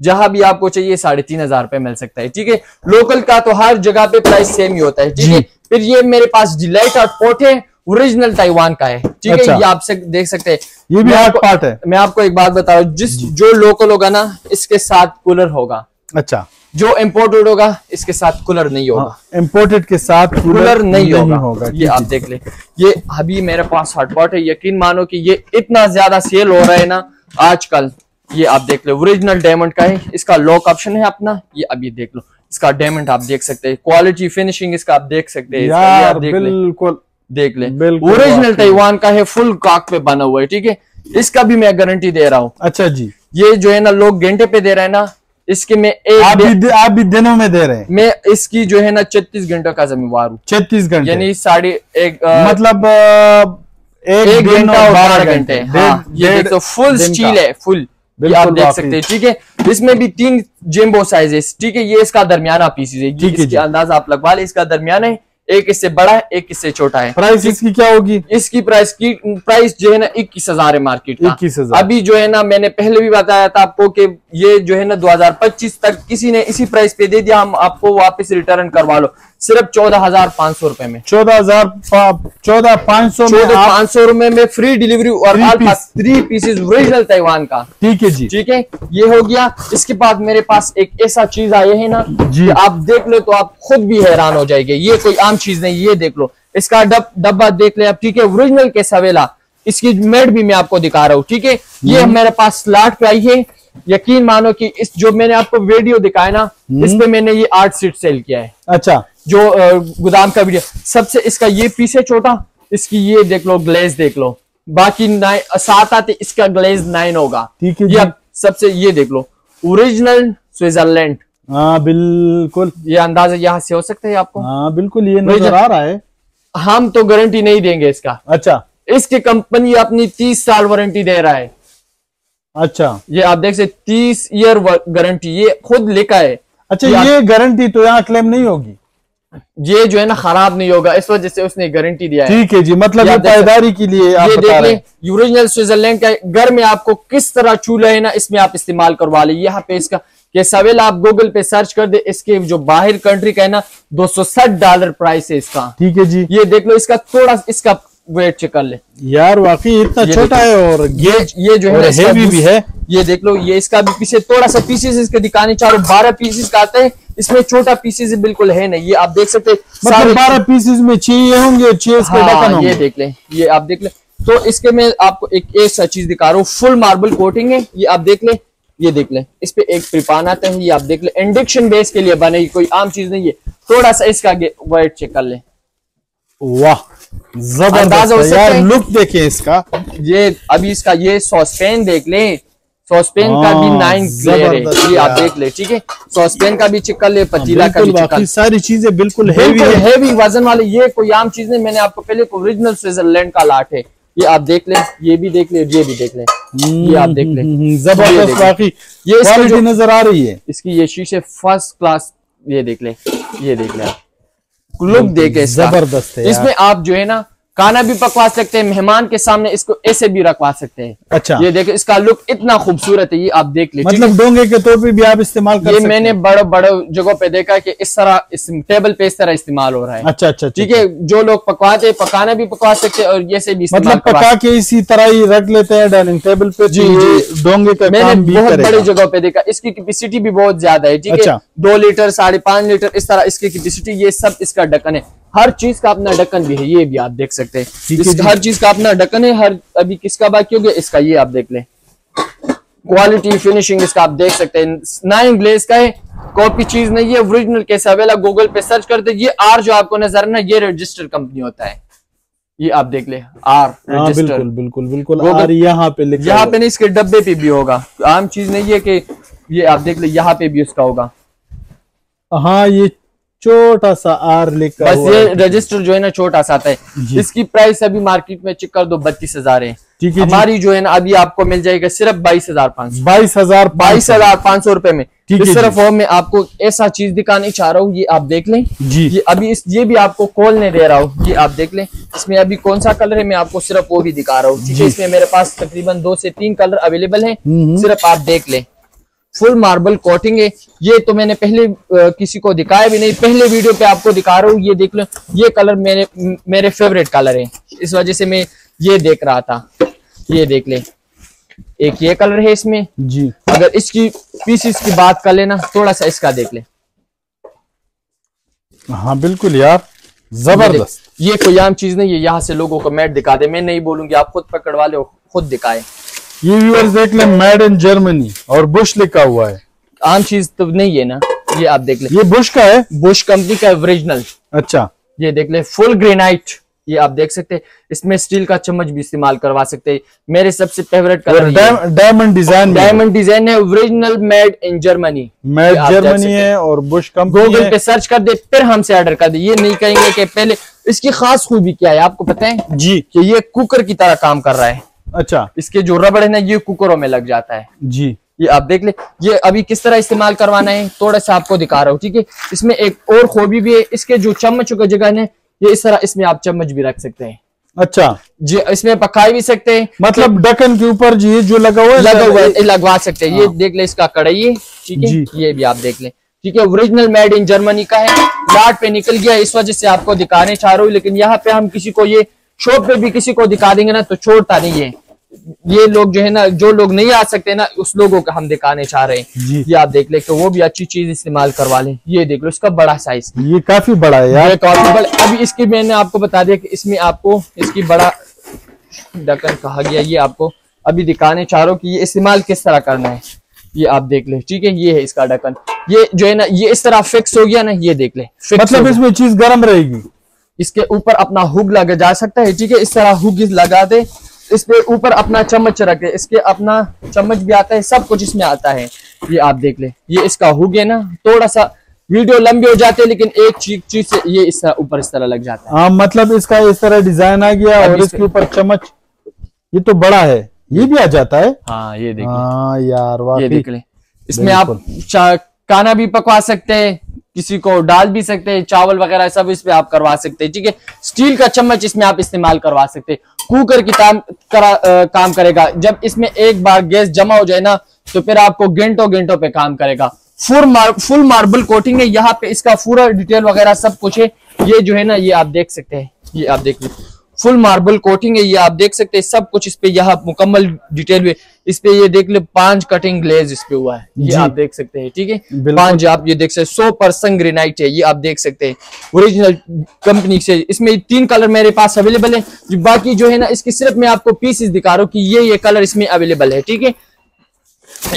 जहाँ भी आपको चाहिए साढ़े तीन हज़ार रुपए मिल सकता है ठीक है? लोकल का तो हर जगह पे प्राइस सेम ही होता है ठीक है? फिर ये मेरे पास डिलाइट और पोर्ट है ओरिजिनल ताइवान का है ठीक अच्छा। है ये आप से देख सकते हैं। ये भी हार्ड पार्ट है। मैं आपको एक बात बता रहा हूँ जिस जो। लोकल होगा ना इसके साथ कूलर होगा। अच्छा। जो इम्पोर्टेड होगा इसके साथ कूलर नहीं होगा। इम्पोर्टेड के साथ कूलर नहीं, होगा, ये आप देख ले। ये अभी मेरे पास हॉटपॉट है यकीन मानो कि ये इतना ज़्यादा सेल हो रहा है ना आजकल। ये आप देख लो ओरिजिनल डायमंड का है इसका लॉक ऑप्शन है अपना ये अभी देख लो इसका डायमंड आप देख सकते हैं क्वालिटी फिनिशिंग इसका आप देख सकते हैं यार बिल्कुल देख ले। ओरिजिनल ताइवान का है फुल काक पे बना हुआ है ठीक है? इसका भी मैं गारंटी दे रहा हूँ। अच्छा जी। ये जो है ना लोग घंटे पे दे रहे हैं ना इसके में एक आप भी आप भी दिनों में दे रहे हैं। मैं इसकी जो है ना छत्तीस घंटों का जिम्मेवार हूँ। छत्तीस घंटे। यानी साढ़े एक अ, मतलब अ, एक, घंटा और बारह घंटे। हाँ ये देखो फुल स्टील है फुल ये आप देख सकते हैं ठीक है? इसमें भी तीन जेम्बो साइज़ है ठीक है? ये इसका दरमियाना पीसीज है। ठीक है इसके अंदाज़ा आप लगवा ले इसका दरमियाना है। एक इससे बड़ा है एक इससे छोटा है। प्राइस इसकी क्या होगी? इसकी प्राइस की प्राइस जो है ना इक्कीस हज़ार है मार्केट का। 21,000 अभी जो है ना मैंने पहले भी बताया था आपको कि ये जो है ना 2025 तक किसी ने इसी प्राइस पे दे दिया हम आपको वापस रिटर्न करवा लो। सिर्फ़ चौदह हज़ार पाँच सौ रुपए में। चौदह हज़ार चौदह पाँच सौ चौदह पाँच सौ रुपए में फ्री डिलीवरी और थ्री पीसेज ओरिजिनल ताइवान का। ठीक है जी। ठीक है? ये हो गया। इसके बाद मेरे पास एक ऐसा चीज़ आया है ना जी। आप देख लो तो आप खुद भी हैरान हो जाएँगे। ये कोई आम चीज़ नहीं ये देख लो। इसका डब्बा देख ले आप ठीक है? ओरिजिनल के सवेला इसकी मेड भी मैं आपको दिखा रहा हूँ ठीक है? ये मेरे पास स्लाट पे आई है। यकीन मानो कि इस जो मैंने आपको वीडियो दिखाया ना इस पे मैंने ये आठ सीट सेल किया है। अच्छा। जो गोदाम का वीडियो सबसे इसका ये पीस है छोटा इसकी ये देख लो ग्लेज देख लो। बाकी नाइन सात आते इसका ग्लेज नाइन होगा। ठीक है ये सबसे ये देख लो। ओरिजिनल स्विट्जरलैंड हाँ बिल्कुल। ये अंदाज़ा यहाँ से हो सकता है आपको? हाँ बिल्कुल ये नज़र आ रहा है। हम तो गारंटी नहीं देंगे इसका। अच्छा। इसकी कंपनी अपनी तीस साल वारंटी दे रहा है। अच्छा। ये आप देख सकते तीस ईयर गारंटी ये खुद लिखा है। अच्छा ये- ये गारंटी तो यहाँ क्लेम नहीं होगी। ये जो है ना खराब नहीं होगा इस वजह से उसने गारंटी दिया है। ठीक है जी मतलब ये पायदारी के लिए आप ये देख लें हैं। स्विट्जरलैंड का घर में आपको किस तरह चूल्हा है ना इसमें आप इस्तेमाल करवा ले। यहाँ पे इसका ये सवेल आप गूगल पे सर्च कर दे इसके जो बाहर कंट्री का है ना 260 डॉलर प्राइस है इसका। ठीक है जी। ये देख लो इसका थोड़ा इसका वेट चेक कर ले। यार वाकई इतना छोटा है और ये ये जो है और ना भी है। ये देख लो ये इसका भी पीछे थोड़ा सा पीसेस इसके दिखाने हूँ बारह पीसेस का आता है। इसमें छोटा पीसेस बिल्कुल है नहीं। ये आप देख सकते हैं, मतलब बारह पीसेस में छह होंगे छह इसके ढक्कन हाँ, ये देख लें ये आप देख लें। तो इसके मैं आपको एक ऐसा चीज़ दिखा रहा हूँ। फुल मार्बल कोटिंग है ये आप देख ले ये देख लें। इस पे एक प्रिपान आता है ये आप देख लें। इंडक्शन बेस के लिए बने कोई आम चीज़ नहीं है। थोड़ा सा इसका वेट चेक कर लें। वाह ज़बरदस्त है यार लुक देखें इसका। ये अभी इसका ये सॉसपेन देख लें। सॉसपेन का भी हाँ, नाइन क्लियर है। ये आप देख ले ठीक है? सॉसपेन का भी चेक कर ले पतीला का भी चेक कर बाकी ले। सारी चीज़ें बिल्कुल हेवी है। हेवी वज़न वाले ये कोई आम चीज़ नहीं मैंने आपको पहले ओरिजिनल स्विट्जरलैंड का लाट है। ये आप देख लें ये भी देख ले ये भी देख लें। ये आप देख लें। हम्म, ज़बरदस्त बाकी ये नज़र आ रही है। इसकी ये शीशे फ़र्स्ट क्लास ये देख ले ये देख ले लुक देखे ज़बरदस्त है इसमें आप जो है ना खाना भी पकवा सकते हैं मेहमान के सामने इसको ऐसे भी रखवा सकते हैं। अच्छा। ये देखो इसका लुक इतना खूबसूरत है ये आप देख ले ठीक है? मतलब डोंगे के तौर पे भी आप इस्तेमाल कर ये सकते मैंने बड़े बड़े जगहों पे देखा कि इस तरह इस टेबल पे इस तरह इस्तेमाल हो रहा है। अच्छा अच्छा अच्छा ठीक है जो लोग पकवाते हैं पकाना भी पकवा सकते हैं और ये से भी मतलब पका के इसी तरह ही रख लेते हैं डाइनिंग टेबल पे जी, तो जी। डोंगे का मैंने बहुत बड़ी जगह पे देखा इसकी कैपेसिटी भी बहुत ज़्यादा है ठीक है। अच्छा। दो लीटर साढ़े पाँच लीटर इस तरह इसकी कैपेसिटी ये सब इसका ढक्कन है। हर चीज़ का अपना ढक्कन भी है ये भी आप देख सकते हैं। हर चीज़ का अपना ढक्कन है हर अभी किसका बाकी हो गया इसका ये आप देख लें। क्वालिटी फिनिशिंग इसका आप देख सकते हैं। नाइन ग्लेस का है कॉपी चीज़ नहीं है ओरिजिनल कैसे अवेला गूगल पे सर्च करते ये आर जो आपको नज़र ना ये रजिस्टर कंपनी होता है। ये आप देख ले आर हाँ रजिस्टर बिल्कुल बिल्कुल बिल्कुल और यहाँ पे लिखा यहाँ पे नहीं इसके डब्बे पे भी होगा। आम चीज़ नहीं है कि ये आप देख ले यहाँ पे भी उसका होगा। हाँ ये छोटा सा आर लिखा बस ये रजिस्टर जो है ना छोटा सा आता है। इसकी प्राइस अभी मार्केट में चेक कर दो बत्तीस हज़ार है। ठीक है हमारी जो है ना अभी आपको मिल जाएगा सिर्फ़ बाईस हज़ार पाँच बाईस हज़ार बाईस हज़ार पाँच सौ रुपए में। है। तरफ़ और मैं आपको ऐसा चीज़ दिखाने चाह रहा हूँ ये आप देख लें। जी। ये अभी इस ये भी आपको खोलने दे रहा हूँ ये आप देख लें। इसमें अभी कौन सा कलर है मैं आपको सिर्फ़ वो भी दिखा रहा हूँ। ठीक है इसमें मेरे पास तकरीबन दो से तीन कलर अवेलेबल हैं। हम्म। सिर्फ़ आप देख लें। फुल मार्बल कोटिंग है। ये तो मैंने पहले अ, किसी को दिखाया भी नहीं। पहले वीडियो पे आपको दिखा रहा हूँ ये देख लो। ये कलर मेरे मेरे फेवरेट कलर है। इस वजह से मैं ये देख रहा था। ये देख ले। एक ये कलर है इसमें। जी। अगर इसकी पीसीस की बात कर लेना थोड़ा सा इसका देख ले। हाँ बिल्कुल यार। ज़बरदस्त। ये कोई आम चीज़ नहीं है। यहाँ से लोगों को मैट दिखा दे। मैं नहीं बोलूँगी आप खुद पकड़वा लो खुद दिखाए। ये व्यूअर्स देख लें मेड इन जर्मनी और बुश लिखा हुआ है। आम चीज़ तो नहीं है ना ये आप देख ले। ये बुश का है? बुश कंपनी का ओरिजिनल अच्छा। ये देख ले फुल ग्रेनाइट ये आप देख सकते हैं इसमें स्टील का चम्मच भी इस्तेमाल करवा सकते हैं। मेरे सबसे favourite colour diamond design diamond design है original made in Germany made Germany है और बुश कंपनी गूगल पे सर्च कर दे फिर हमसे ऑर्डर कर दे। ये नहीं कहेंगे कि पहले इसकी खास खूबी क्या है आपको पता है? जी। कि ये कुकर की तरह काम कर रहा है। अच्छा। इसके जो रबड़ है ना ये कुकरों में लग जाता है। जी। ये आप देख ले ये अभी किस तरह इस्तेमाल करवाना है थोड़ा सा आपको दिखा रहा हूँ ठीक है? इसमें एक और खूबी भी है इसके जो चम्मच का जगह है ये इस तरह इसमें आप चम्मच भी रख सकते हैं। अच्छा। जी इसमें पकाई भी सकते हैं मतलब ढक्कन के ऊपर जी जो लगा हुआ है लगा हुआ है लगवा सकते हैं। ये हाँ। देख ले इसका कड़ाई है ठीक। है? ये भी आप देख ले ठीक है? ओरिजिनल मेड इन जर्मनी का है लाट पे निकल गया इस वजह से आपको दिखाने चाह रहा हूँ लेकिन यहाँ पे हम किसी को ये शॉप पे भी किसी को दिखा देंगे ना तो छोड़ता नहीं है। ये लोग जो है ना जो लोग नहीं आ सकते ना उस लोगों का हम दिखाने चाह रहे हैं। ये आप देख ले तो वो भी अच्छी चीज़ इस्तेमाल करवा लें। ये देख लो इसका बड़ा साइज़ ये काफ़ी बड़ा है यार। काफ़ी बड़ा अभी इसकी मैंने आपको बता दिया कि इसमें आपको इसकी बड़ा ढक्कन कहा गया ये आपको अभी दिखाने चाह रहा हूँ कि ये इस्तेमाल किस तरह करना है। ये आप देख ले ठीक है? ये है इसका ढक्कन। ये जो है ना ये इस तरह फिक्स हो गया ना ये देख ले। मतलब इसमें चीज़ गर्म रहेगी। इसके ऊपर अपना हुक लगा जा सकता है। ठीक है इस तरह हुक लगा दे। इस पे ऊपर अपना चम्मच रखे। इसके अपना चम्मच भी आता है सब कुछ इसमें आता है। ये आप देख ले। ये इसका हुक है ना। थोड़ा सा वीडियो लंबी हो जाती है लेकिन एक चीज़ चीज़ से ये इस तरह ऊपर इस तरह लग जाता है। हाँ मतलब इसका इस तरह डिज़ाइन आ गया और इसके- ऊपर चम्मच। ये तो बड़ा है। ये भी आ जाता है? हाँ ये देख हाँ यार ये देख ले। इसमें आप खाना भी पकवा सकते हैं। किसी को डाल भी सकते हैं चावल वगैरह सब इसमें आप करवा सकते हैं ठीक है? स्टील का चम्मच इसमें आप इस्तेमाल करवा सकते हैं। कुकर की काम करा अ, काम करेगा। जब इसमें एक बार गैस जमा हो जाए ना तो फिर आपको घंटों घंटों पे काम करेगा। फुल मार, फुल मार्बल कोटिंग है यहाँ पे इसका पूरा डिटेल वगैरह सब कुछ है। ये जो है ना ये आप देख सकते हैं ये आप देख फुल मार्बल कोटिंग है ये आप देख सकते हैं सब कुछ इस पे यहाँ मुकम्मल डिटेल हुए इस पे ये देख ले पाँच कटिंग ग्लेज इस पे हुआ है। ये आप देख सकते हैं ठीक है। पाँच आप ये देख सकते हैं सौ परसेंट ग्रेनाइट है ये आप देख सकते हैं। ओरिजिनल कंपनी से इसमें तीन कलर मेरे पास अवेलेबल है। जो बाकी जो है ना इसकी सिर्फ़ मैं आपको पीसेस दिखा रहा हूँ कि ये ये कलर इसमें अवेलेबल है ठीक है?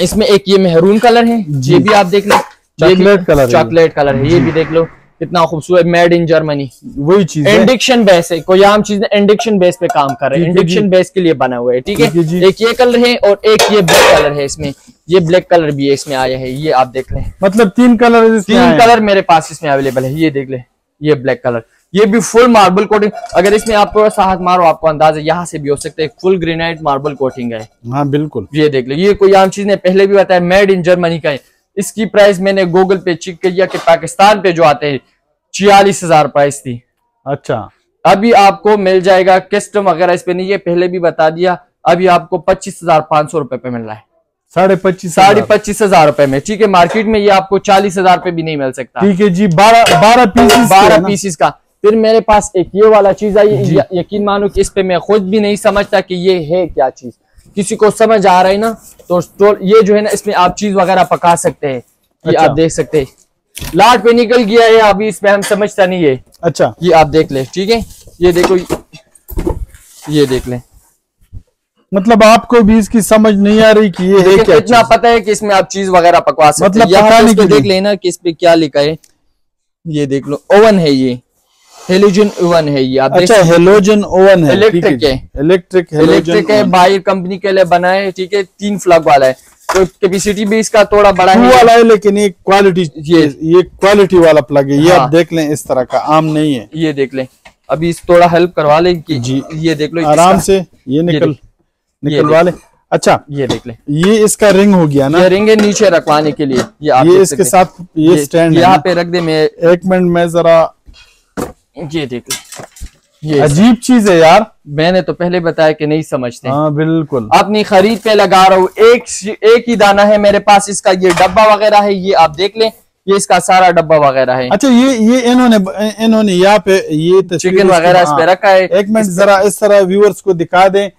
इसमें एक ये मेहरून कलर है ये भी आप देख लो। चॉकलेट कलर चॉकलेट कलर है ये भी देख लो। कितना खूबसूरत मेड इन जर्मनी वही चीज़ इंडिक्शन बेस है। कोई आम चीज़ इंडक्शन बेस पे काम कर रहे हैं। जी। बेस के लिए बना हुआ है ठीक है? है एक ये कलर है और एक ये ब्लैक कलर है इसमें। ये ब्लैक कलर भी है इसमें आया है। ये आप देख रहे हैं। मतलब तीन कलर तीन कलर मेरे पास इसमें अवेलेबल है। ये देख ले ये ब्लैक कलर ये भी फुल मार्बल कोटिंग अगर इसमें आप थोड़ा सा हाथ मारो आपको अंदाज़ा यहाँ से भी हो सकता है। फुल ग्रेनाइट मार्बल कोटिंग है। हाँ बिल्कुल। ये देख लो ये कोई आम चीज़ ने पहले भी बताया मेड इन जर्मनी का है। इसकी प्राइस मैंने गूगल पे चेक किया कि पाकिस्तान पे जो आते हैं छियालीस हज़ार प्राइस थी। अच्छा। अभी आपको मिल जाएगा कस्टम वगैरह इस पे नहीं है पहले भी बता दिया अभी आपको पच्चीस हज़ार पाँच सौ रुपए पे मिल रहा है। साढ़े पच्चीस साढ़े पच्चीस हज़ार रुपए में ठीक है मार्केट में ये आपको चालीस हज़ार पे भी नहीं मिल सकता। ठीक है जी बारह बारह पीस बारह पीसीस का। फिर मेरे पास एक ये वाला चीज़ आई यकीन मानो कि इस पे मैं खुद भी नहीं समझता कि ये है क्या चीज़। किसी को समझ आ रहा है ना तो, तो ये जो है ना इसमें आप चीज़ वगैरह पका सकते हैं। ये अच्छा। आप देख सकते हैं। लाट पे निकल गया है अभी इसमें हम समझता नहीं है। अच्छा। ये आप देख ले ठीक है? ये देखो ये देख ले। मतलब आपको भी इसकी समझ नहीं आ रही कि ये है क्या इतना पता है कि इसमें आप चीज़ वगैरह पकवा सकते मतलब हैं। देख लेना कि इस पे क्या लिखा है। ये देख लो ओवन है ये। हेलोजन ओवन है ये आप अच्छा हेलोजन ओवन है इलेक्ट्रिक है। इलेक्ट्रिक इलेक्ट्रिक है बाहर कंपनी के लिए बना है ठीक है तीन फ्लग वाला है। तो कैपेसिटी भी इसका थोड़ा बड़ा है वाला है लेकिन ये क्वालिटी ये। ये क्वालिटी वाला प्लग है। ये हाँ। आप देख लें इस तरह का आम नहीं है। ये देख ले। अभी इस थोड़ा हेल्प करवा ले कि जी। ये देख लो आराम से ये निकल। निकलवा ले। अच्छा ये देख ले। ये इसका रिंग हो गया ना? ये रिंग है नीचे रखवाने के लिए। ये ये इसके साथ ये स्टैंड यहाँ पे रख दे मैं एक मिनट में जरा ये देख ले ये अजीब चीज़ है यार। मैंने तो पहले बताया कि नहीं समझते। हाँ बिल्कुल। अपनी खरीद पे लगा रहा हूँ। एक एक ही दाना है मेरे पास। इसका ये डब्बा वगैरह है ये आप देख लें। ये इसका सारा डब्बा वगैरह है। अच्छा ये ये इन्होंने इन्होंने यहाँ पे ये चिकन वगैरह इस पे हाँ। रखा है। एक मिनट जरा इस तरह व्यूअर्स को दिखा दें।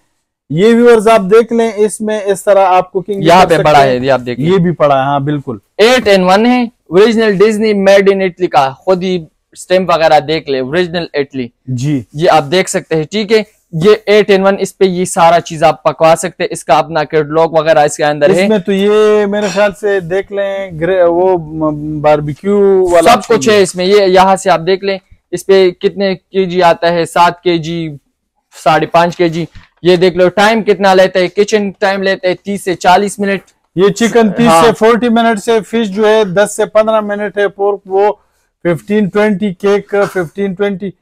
ये व्यूअर्स आप देख लें इसमें इस तरह आप कुकिंग यहाँ पे बड़ा हैं। ये आप देख ये भी पड़ा है हाँ बिल्कुल। एट एन वन है। Original Disney made in Italy का। खुद ही स्टैम्प वगैरह देख ले ओरिजिनल इटली जी। ये आप देख सकते हैं ठीक है? ये एट इन वन इस पे ये सारा चीज़ आप पकवा सकते हैं। इसका अपना कैटलॉग वगैरह इसके अंदर है। इसमें तो ये मेरे ख्याल से देख लें वो बारबेक्यू वाला सब कुछ है इसमें। ये यहाँ से आप देख लें इस पे कितने केजी आता है? सात के जी साढ़े पाँच के जी ये देख लो टाइम कितना लेता है? किचन टाइम लेता है तीस से चालीस मिनट ये चिकन तीस हाँ। से फोर्टी मिनट से फ़िश जो है दस से पंद्रह मिनट है। पोर्क वो fifteen twenty cake fifteen twenty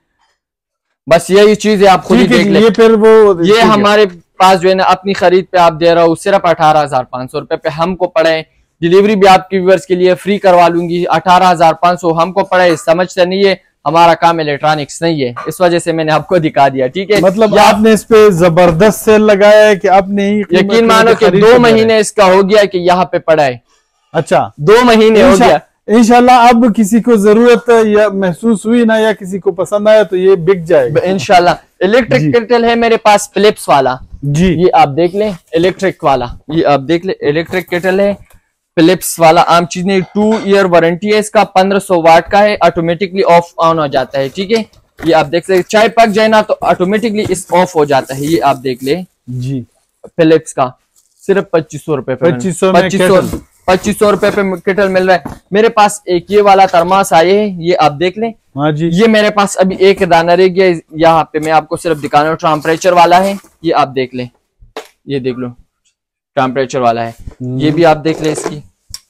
बस यही चीज़ है आप खुद ही देख ले। ये फिर वो ये हमारे पास जो है ना अपनी खरीद पे आप दे रहा हूँ सिर्फ़ अठारह हज़ार पाँच सौ रुपए पे हमको पड़े डिलीवरी भी आपके व्यूअर्स के लिए फ्री करवा लूँगी अठारह हज़ार पाँच सौ हमको पड़े समझते नहीं है हमारा काम इलेक्ट्रॉनिक्स नहीं है। इस वजह से मैंने आपको दिखा दिया ठीक है? मतलब या आपने इस पे ज़बरदस्त सेल लगाया है कि आपने ही यकीन मानो कि दो महीने इसका हो गया कि यहाँ पे पड़ा है अच्छा। दो महीने हो गया। इंशाल्लाह अब किसी को ज़रूरत या महसूस हुई ना या किसी को पसंद आया तो ये बिक जाएगा। इनशाला इलेक्ट्रिक केटल है मेरे पास फिलिप्स वाला। जी। ये आप देख लें इलेक्ट्रिक वाला। ये आप देख लें इलेक्ट्रिक केटल है फिलिप्स वाला आम चीज़ नहीं टू ईयर वारंटी है इसका 1500 वाट का है ऑटोमेटिकली ऑफ़ ऑन हो जाता है ठीक है? ये आप देख सकते चाय पक जाए ना तो ऑटोमेटिकली इस ऑफ़ हो जाता है ये आप देख ले। जी। फिलिप्स का सिर्फ़ पच्चीस सौ रुपए पे 2500 में पच्चीस सौ। पच्चीस सौ रुपए पे केटल मिल रहा है। मेरे पास एक ये वाला तरमास आए है ये आप देख लें। हाँ जी। ये मेरे पास अभी एक दाना रह गया यहाँ पे मैं आपको सिर्फ़ दिखाना हूँ टेम्परेचर वाला है ये आप देख लें। ये देख लो टेम्परेचर वाला है। ये भी आप देख लें इसकी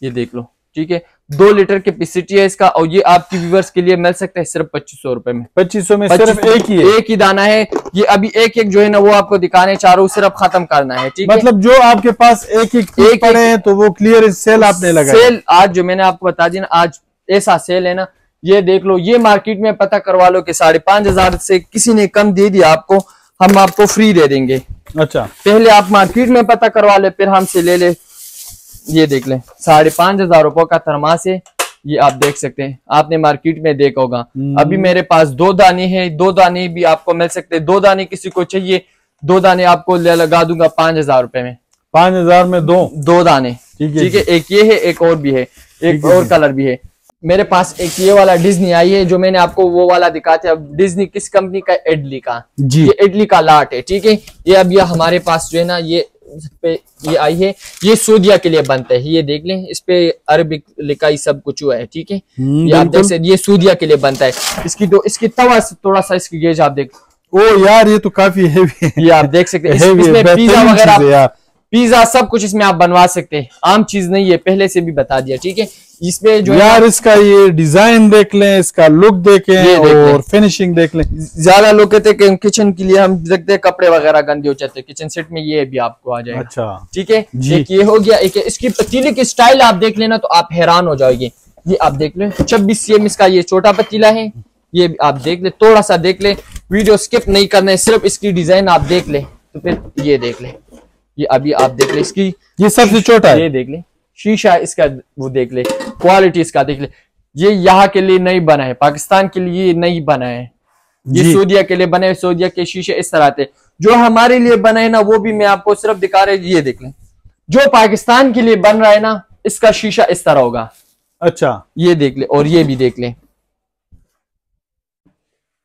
ये देख लो ठीक है? दो लीटर कैपेसिटी है इसका और ये आपकी व्यूवर्स के लिए मिल सकता है सिर्फ़ पच्चीस सौ रुपए में। पच्चीस सौ में सिर्फ़ एक ही है। एक ही दाना है। ये अभी एक एक जो है ना वो आपको दिखाने चाह रहा हूँ सिर्फ़ खत्म करना है ठीक है? मतलब जो आपके पास एक एक एक- एक पड़े हैं तो वो क्लियर सेल आपने लगा सेल आज जो मैंने आपको बता दी ना आज ऐसा सेल है ना ये देख लो ये मार्केट में पता करवा लो कि साढ़े पाँच हज़ार से किसी ने कम दे दिया आपको हम आपको फ्री दे देंगे। अच्छा। पहले आप मार्केट में पता करवा ले फिर हमसे ले ले। ये देख ले साढ़े पाँच हज़ार रुपए का थर्मास है ये आप देख सकते हैं। आपने मार्केट में देखा होगा। हम्म। अभी मेरे पास दो दाने हैं दो दाने भी आपको मिल सकते हैं। दो दाने किसी को चाहिए दो दाने आपको ले लगा दूँगा पाँच हज़ार रुपए में। पाँच हज़ार में दो? दो दाने। ठीक है। ठीक है एक ये है एक और भी है एक और कलर भी है। मेरे पास एक ये वाला डिज्नी आई है जो मैंने आपको वो वाला दिखाते अब डिज्नी किस कंपनी का? इडली का। जी। ये इडली का लाट है ठीक है? ये अब ये हमारे पास जो है ना ये पे ये आई है ये सूदिया के लिए बनता है ये देख लें इस पे अरबिक लिखाई सब कुछ हुआ है ठीक है? हम्म, ये आप देख सकते ये सूदिया के लिए बनता है। इसकी दो इसकी तवा से थोड़ा सा इसकी गेज आप देख ओ यार ये तो काफ़ी हैवी है। ये आप देख सकते हैं। इसमें पिज्जा वगैरह पिज्जा सब कुछ इसमें आप बनवा सकते हैं। आम चीज़ नहीं है पहले से भी बता दिया ठीक है? इसमें जो है यार इसका ये डिज़ाइन देख लें इसका लुक देखें देख। और फिनिशिंग देख लें। ज़्यादा लोग कहते हैं कि किचन के लिए हम देखते हैं कपड़े वगैरह गंदे हो जाते हैं। किचन सेट में ये भी आपको आ जाएगा। अच्छा। ठीक है? एक ये हो गया एक इसकी पतीले की स्टाइल आप देख लेना तो आप हैरान हो जाओगे। ये आप देख लें छब्बीस सीएम इसका ये छोटा पतीला है। ये आप देख ले थोड़ा सा देख ले। वीडियो स्किप नहीं करना है सिर्फ़ इसकी डिज़ाइन आप देख ले। तो फिर ये देख ले। ये अभी आप देख ले इसकी। ये सबसे छोटा ये देख ले। शीशा इसका वो देख ले। क्वालिटी इसका देख ले। ये यहाँ के लिए नहीं बना है पाकिस्तान के लिए नहीं बना है। ये। सऊदिया के लिए बने सऊदिया के शीशे इस तरह आते जो हमारे लिए बने हैं ना वो भी मैं आपको सिर्फ़ दिखा रहे ये देख लें। जो पाकिस्तान के लिए बन रहा है ना इसका शीशा इस तरह होगा। अच्छा। ये देख ले और ये भी देख ले।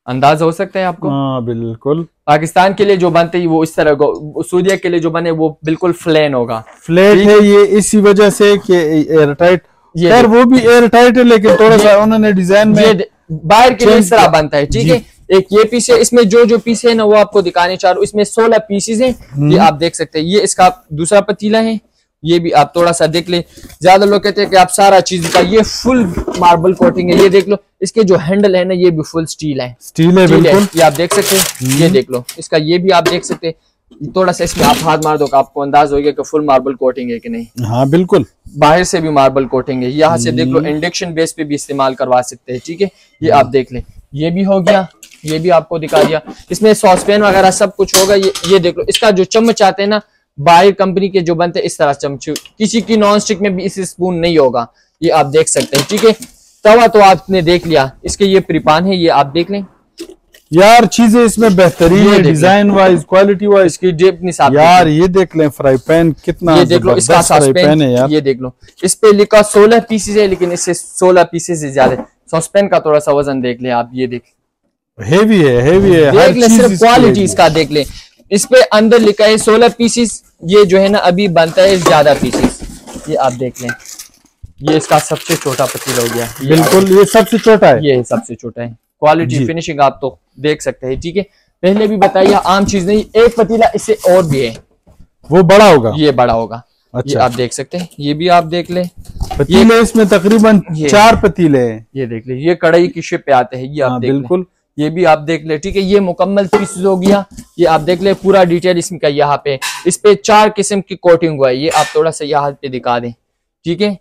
अंदाज हो सकता है आपको? हाँ बिल्कुल। पाकिस्तान के लिए जो बनते हैं वो इस तरह सऊदिया के लिए जो बने वो बिल्कुल फ्लैन होगा। फ्लैट है ये इसी वजह से कि एयर टाइट यार वो भी एयर टाइट है लेकिन थोड़ा सा उन्होंने डिज़ाइन में बाहर के लिए इस तरह बनता है ठीक है? एक ये पीस है इसमें जो जो पीस है ना वो आपको दिखाने चाह रहा हूँ। इसमें सोलह पीसेज हैं हम्म। ये आप देख सकते हैं। ये इसका दूसरा पतीला है ये भी आप थोड़ा सा देख ले। ज़्यादा लोग कहते हैं कि आप सारा चीज़ का ये फुल मार्बल कोटिंग है ये देख लो। इसके जो हैंडल है ना ये भी फुल स्टील है। स्टील है बिल्कुल। ये आप देख सकते हैं ये देख लो। इसका ये भी आप देख सकते हैं। थोड़ा सा इसमें आप हाथ मार दो आपको अंदाज हो गया कि फुल मार्बल कोटिंग है कि नहीं। हाँ बिल्कुल। बाहर से भी मार्बल कोटिंग है। यहाँ से देख लो इंडक्शन बेस पे भी इस्तेमाल करवा सकते हैं ठीक है? ये आप देख लें। ये भी हो गया ये भी आपको दिखा दिया। इसमें सॉस पैन वगैरह सब कुछ होगा ये ये देख लो। इसका जो चम्मच आते हैं ना बाहर कंपनी के जो बनते हैं इस तरह चमच किसी की नॉन स्टिक में भी इस स्पून नहीं होगा। ये आप देख सकते हैं ठीक है? तवा तो आपने देख लिया। इसके ये प्रिपान है ये आप देख लें। यार चीज़ें इसमें बेहतरीन है डिज़ाइन वाइज क्वालिटी वाइज इसकी साफ़ यार ये देख लें फ्राई पैन कितना ये देख लो इसका फ्राई पैन है यार। ये देख लो। इस पे लिखा सोलह पीसेस है लेकिन इससे सोलह पीसेस से ज़्यादा। सॉसपेन का थोड़ा सा वज़न देख लें आप ये देख हेवी है हेवी है देख ले सिर्फ़ क्वालिटी इसका देख ले। इस पे अंदर लिखा है सोलह पीसीस ये जो है ना अभी बनता है ज़्यादा पीसीस ये आप देख लें। ये इसका सबसे छोटा पतीला हो गया। बिल्कुल ये सबसे छोटा है। ये सबसे छोटा है। क्वालिटी फिनिशिंग आप तो देख सकते हैं ठीक है? पहले भी बताइए आम चीज़ नहीं एक पतीला इससे और भी है। वो बड़ा होगा। ये बड़ा होगा। अच्छा। ये। आप देख सकते हैं ये भी आप देख ले। पतीले इसमें तकरीबन चार पतीले हैं। ये देख ले ये कढ़ाई की शिप पे आते हैं ये आप हाँ, देख बिल्कुल। ये भी आप देख ले ठीक है? ये मुकम्मल पीस हो गया। ये आप देख ले पूरा डिटेल इसमें का यहाँ पे। इस पे चार किस्म की कोटिंग हुआ है। ये आप थोड़ा सा यहाँ पे दिखा दें ठीक है?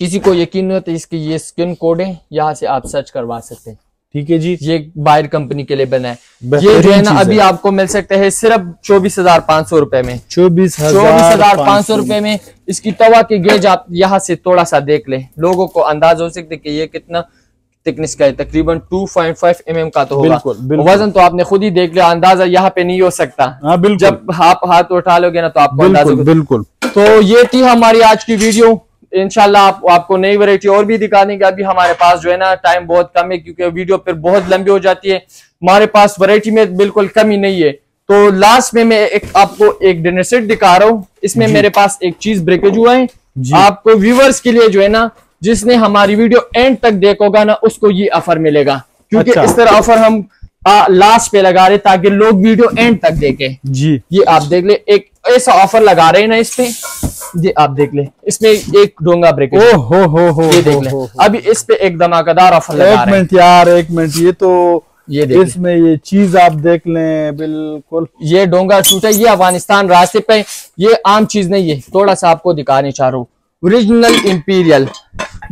किसी को यकीन नहीं होता इसकी ये स्किन कोड है यहाँ से आप सर्च करवा सकते हैं। ठीक है जी। ये बायर कंपनी के लिए बना है। ये जो है ना अभी आपको मिल सकते हैं सिर्फ़ चौबीस हज़ार पाँच सौ रुपए में। चौबीस चौबीस हज़ार पाँच सौ रुपए में इसकी तवा की गेज आप यहाँ से थोड़ा सा देख लें। लोगों को अंदाज हो सकते कि ये कितना थिकनेस का है तकरीबन 2.5 mm का तो होगा। वज़न तो आपने खुद ही देख लिया अंदाज़ा यहाँ पे नहीं हो सकता। हाँ जब आप हाथ उठा लोगे ना तो आपको अंदाज़ा बिल्कुल। तो ये थी हमारी आज की वीडियो। इनशाला आप, आपको नई वैरायटी और भी दिखा देंगे। अभी हमारे पास जो है ना टाइम बहुत कम है क्योंकि वीडियो फिर बहुत लंबी हो जाती है। हमारे पास वैरायटी में बिल्कुल कमी नहीं है। तो लास्ट में मैं एक आपको एक डिनर सेट दिखा रहा हूँ। इसमें मेरे पास एक चीज़ ब्रेकेज हुआ है। आपको व्यूवर्स के लिए जो है ना जिसने हमारी वीडियो एंड तक देखोगा ना उसको ये ऑफ़र मिलेगा। क्योंकि अच्छा। इस तरह ऑफ़र हम लास्ट पे लगा रहे ताकि लोग वीडियो एंड तक देखें। जी। ये आप देख ले एक ऐसा ऑफ़र लगा रहे हैं ना इस पे। ये आप देख ले इसमें एक डोंगा ब्रेक ओ हो हो हो ये देख ले। हो, हो। अभी इस पे एक धमाकेदार ऑफ़र लगा रहे हैं। मिनट यार एक मिनट ये तो ये देख इसमें ये चीज़ आप देख लें बिल्कुल। ये डोंगा टूटा ये अफ़गानिस्तान रास्ते पे ये आम चीज़ नहीं है थोड़ा सा आपको दिखाने चाह रहा हूँ। ओरिजिनल इम्पीरियल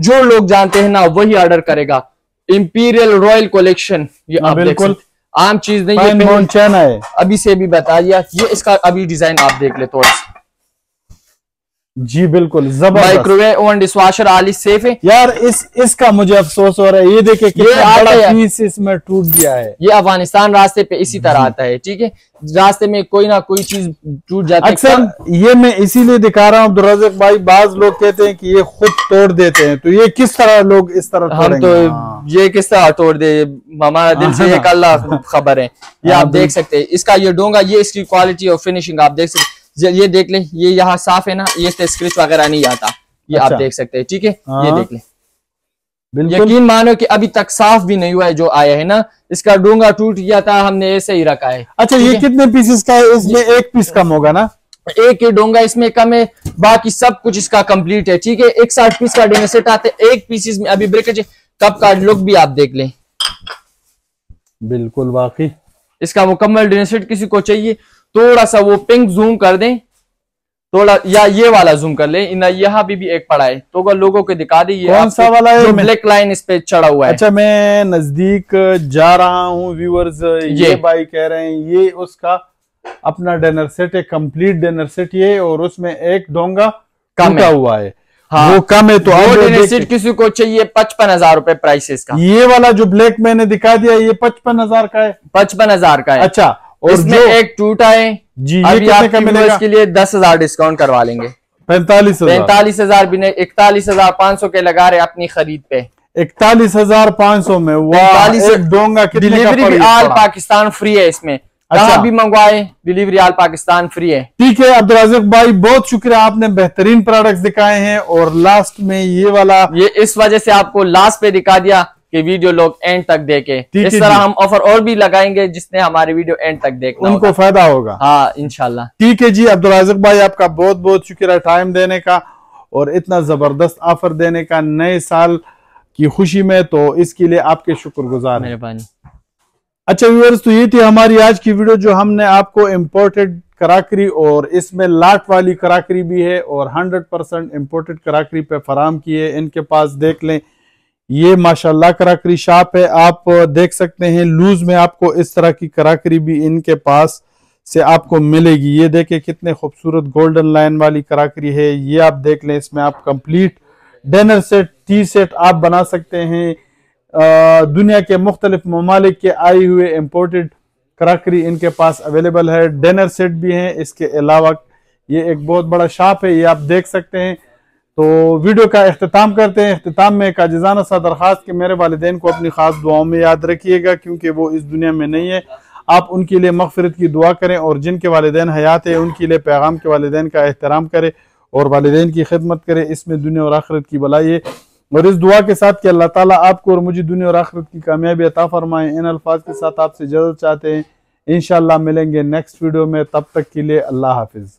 जो लोग जानते हैं ना वही ऑर्डर करेगा। इम्पीरियल रॉयल कलेक्शन ये हाँ, आप बिल्कुल। आम चीज़ नहीं है है। अभी से भी बता दिया ये इसका अभी डिज़ाइन आप देख ले थोड़ा सा। जी बिल्कुल ज़बरदस्त। माइक्रोवेव ओवन डिशवाशर आली सेफ़ है। यार इस इसका मुझे अफसोस हो रहा है। ये देखे कितना बड़ा पीस इसमें टूट गया है। ये अफ़गानिस्तान रास्ते पे इसी तरह आता है ठीक है? रास्ते में कोई ना कोई चीज़ टूट जाती है। अक्सर ये मैं इसीलिए दिखा रहा हूँ अब्दुल भाई बाज लोग कहते हैं कि ये खुद तोड़ देते हैं। तो ये किस तरह लोग इस तरह हम तो हाँ। ये किस तरह तोड़ दे हमारा दिल से एक अल्लाह खबर है। ये हाँ, आप देख सकते हैं। इसका ये डोंगा ये इसकी क्वालिटी और फिनिशिंग आप देख सकते ये ये देख ले ये यहाँ साफ़ है ना ये स्क्रिच वगैरह नहीं आता ये अच्छा। आप। देख सकते हैं ठीक है? ये हाँ। देख ले। यकीन मानो कि अभी तक साफ़ भी नहीं हुआ है जो आया है ना इसका डोंगा टूट गया था हमने ऐसे ही रखा है अच्छा ये कितने पीसेस का है? इसमें एक पीस कम होगा ना? एक ही डोंगा इसमें कम है बाकी सब कुछ इसका कंप्लीट है ठीक है? एक साठ पीस का डिनर सेट आते एक पीस में अभी ब्रेकेज कप का लुक भी आप देख लें। बिल्कुल वाकई। इसका मुकम्मल डिनर सेट किसी को चाहिए थोड़ा सा वो पिंक जूम कर दें। थोड़ा या ये वाला जूम कर ले। यहाँ भी, भी एक पड़ा है। तो लोगों को दिखा दी ये कौन सा वाला है? ब्लैक लाइन इस पे चढ़ा हुआ है। अच्छा मैं नज़दीक जा रहा हूँ व्यूअर्स ये ये। भाई कह रहे हैं ये उसका अपना डिनर सेट है कंप्लीट डिनर सेट ये और उसमें एक डोंगा कम। हुआ है। हाँ। वो कम है तो देखिए, किसी को चाहिए पचपन हज़ार रुपए प्राइसेस का। ये वाला जो ब्लैक मैंने दिखा दिया ये पचपन हज़ार का है। पचपन हज़ार का है। अच्छा और इसमें जो एक टूटा है जी अभी आपके का मिलेगा? viewers लिए दस हज़ार डिस्काउंट करवा लेंगे। पैंतालीस पैंतालीस हज़ार भी नहीं इकतालीस हज़ार पाँच सौ के लगा रहे अपनी खरीद पे। इकतालीस हज़ार पाँच सौ में वाह 45 एक डोंगा डिलीवरी भी आल पाकिस्तान फ्री है इसमें। अच्छा। भी मंगवाए डिलीवरी आल पाकिस्तान फ्री है। ठीक है अब्दुल राजिक भाई बहुत शुक्रिया आपने बेहतरीन प्रोडक्ट्स दिखाए हैं और लास्ट में ये वाला ये इस वजह से आपको लास्ट पे दिखा दिया कि वीडियो लोग एंड तक देखे। इस तरह हम ऑफ़र और भी लगाएँगे जिसने हमारी वीडियो एंड तक देखना उनको फ़ायदा होगा। हाँ इनशाला ठीक है जी अब्दुल राजिक भाई आपका बहुत बहुत शुक्रिया टाइम देने का और इतना ज़बरदस्त ऑफ़र देने का नए साल की खुशी में तो इसके लिए आपके शुक्रगुजार हैं। मेहरबानी। अच्छा व्यूअर्स तो ये थी हमारी आज की वीडियो जो हमने आपको इम्पोर्टेड कराकरी और इसमें लाट वाली कराकरी भी है और 100 परसेंट इम्पोर्टेड कराकरी पे फराम की है। इनके पास देख लें। ये माशाल्लाह कराकरी शॉप है। आप देख सकते हैं, लूज में आपको इस तरह की कराकरी भी इनके पास से आपको मिलेगी। ये देखें कितने खूबसूरत गोल्डन लाइन वाली कराकरी है। ये आप देख लें, इसमें आप complete dinner set, tea set आप बना सकते हैं। दुनिया के मुख्तलिफ़ ममालिक के आए हुए इम्पोर्टेड कराकरी इनके पास अवेलेबल है। डिनर सेट भी हैं। इसके अलावा ये एक बहुत बड़ा शॉप है। ये आप देख सकते हैं तो वीडियो का अख्ताम करते हैं। अख्ताम में एक अजाना सा दरख्वास्त कि मेरे वालदेन को अपनी ख़ास दुआओं में याद रखिएगा, क्योंकि वो इस दुनिया में नहीं है। आप उनके लिए मगफरत की दुआ करें और जिनके वालदेन हयात है, उनके लिए पैगाम के वालदेन का एहतराम करें और वालदेन की खिदमत करें। इसमें दुनिया और आखिरत की भलाई है। और इस दुआ के साथ कि अल्लाह ताला आपको और मुझे दुनिया और आखिरत की कामयाबी अता फरमाएँ। इन अल्फाज के साथ आपसे ज़रूर चाहते हैं। इन मिलेंगे नेक्स्ट वीडियो में। तब तक के लिए अल्लाह हाफिज़।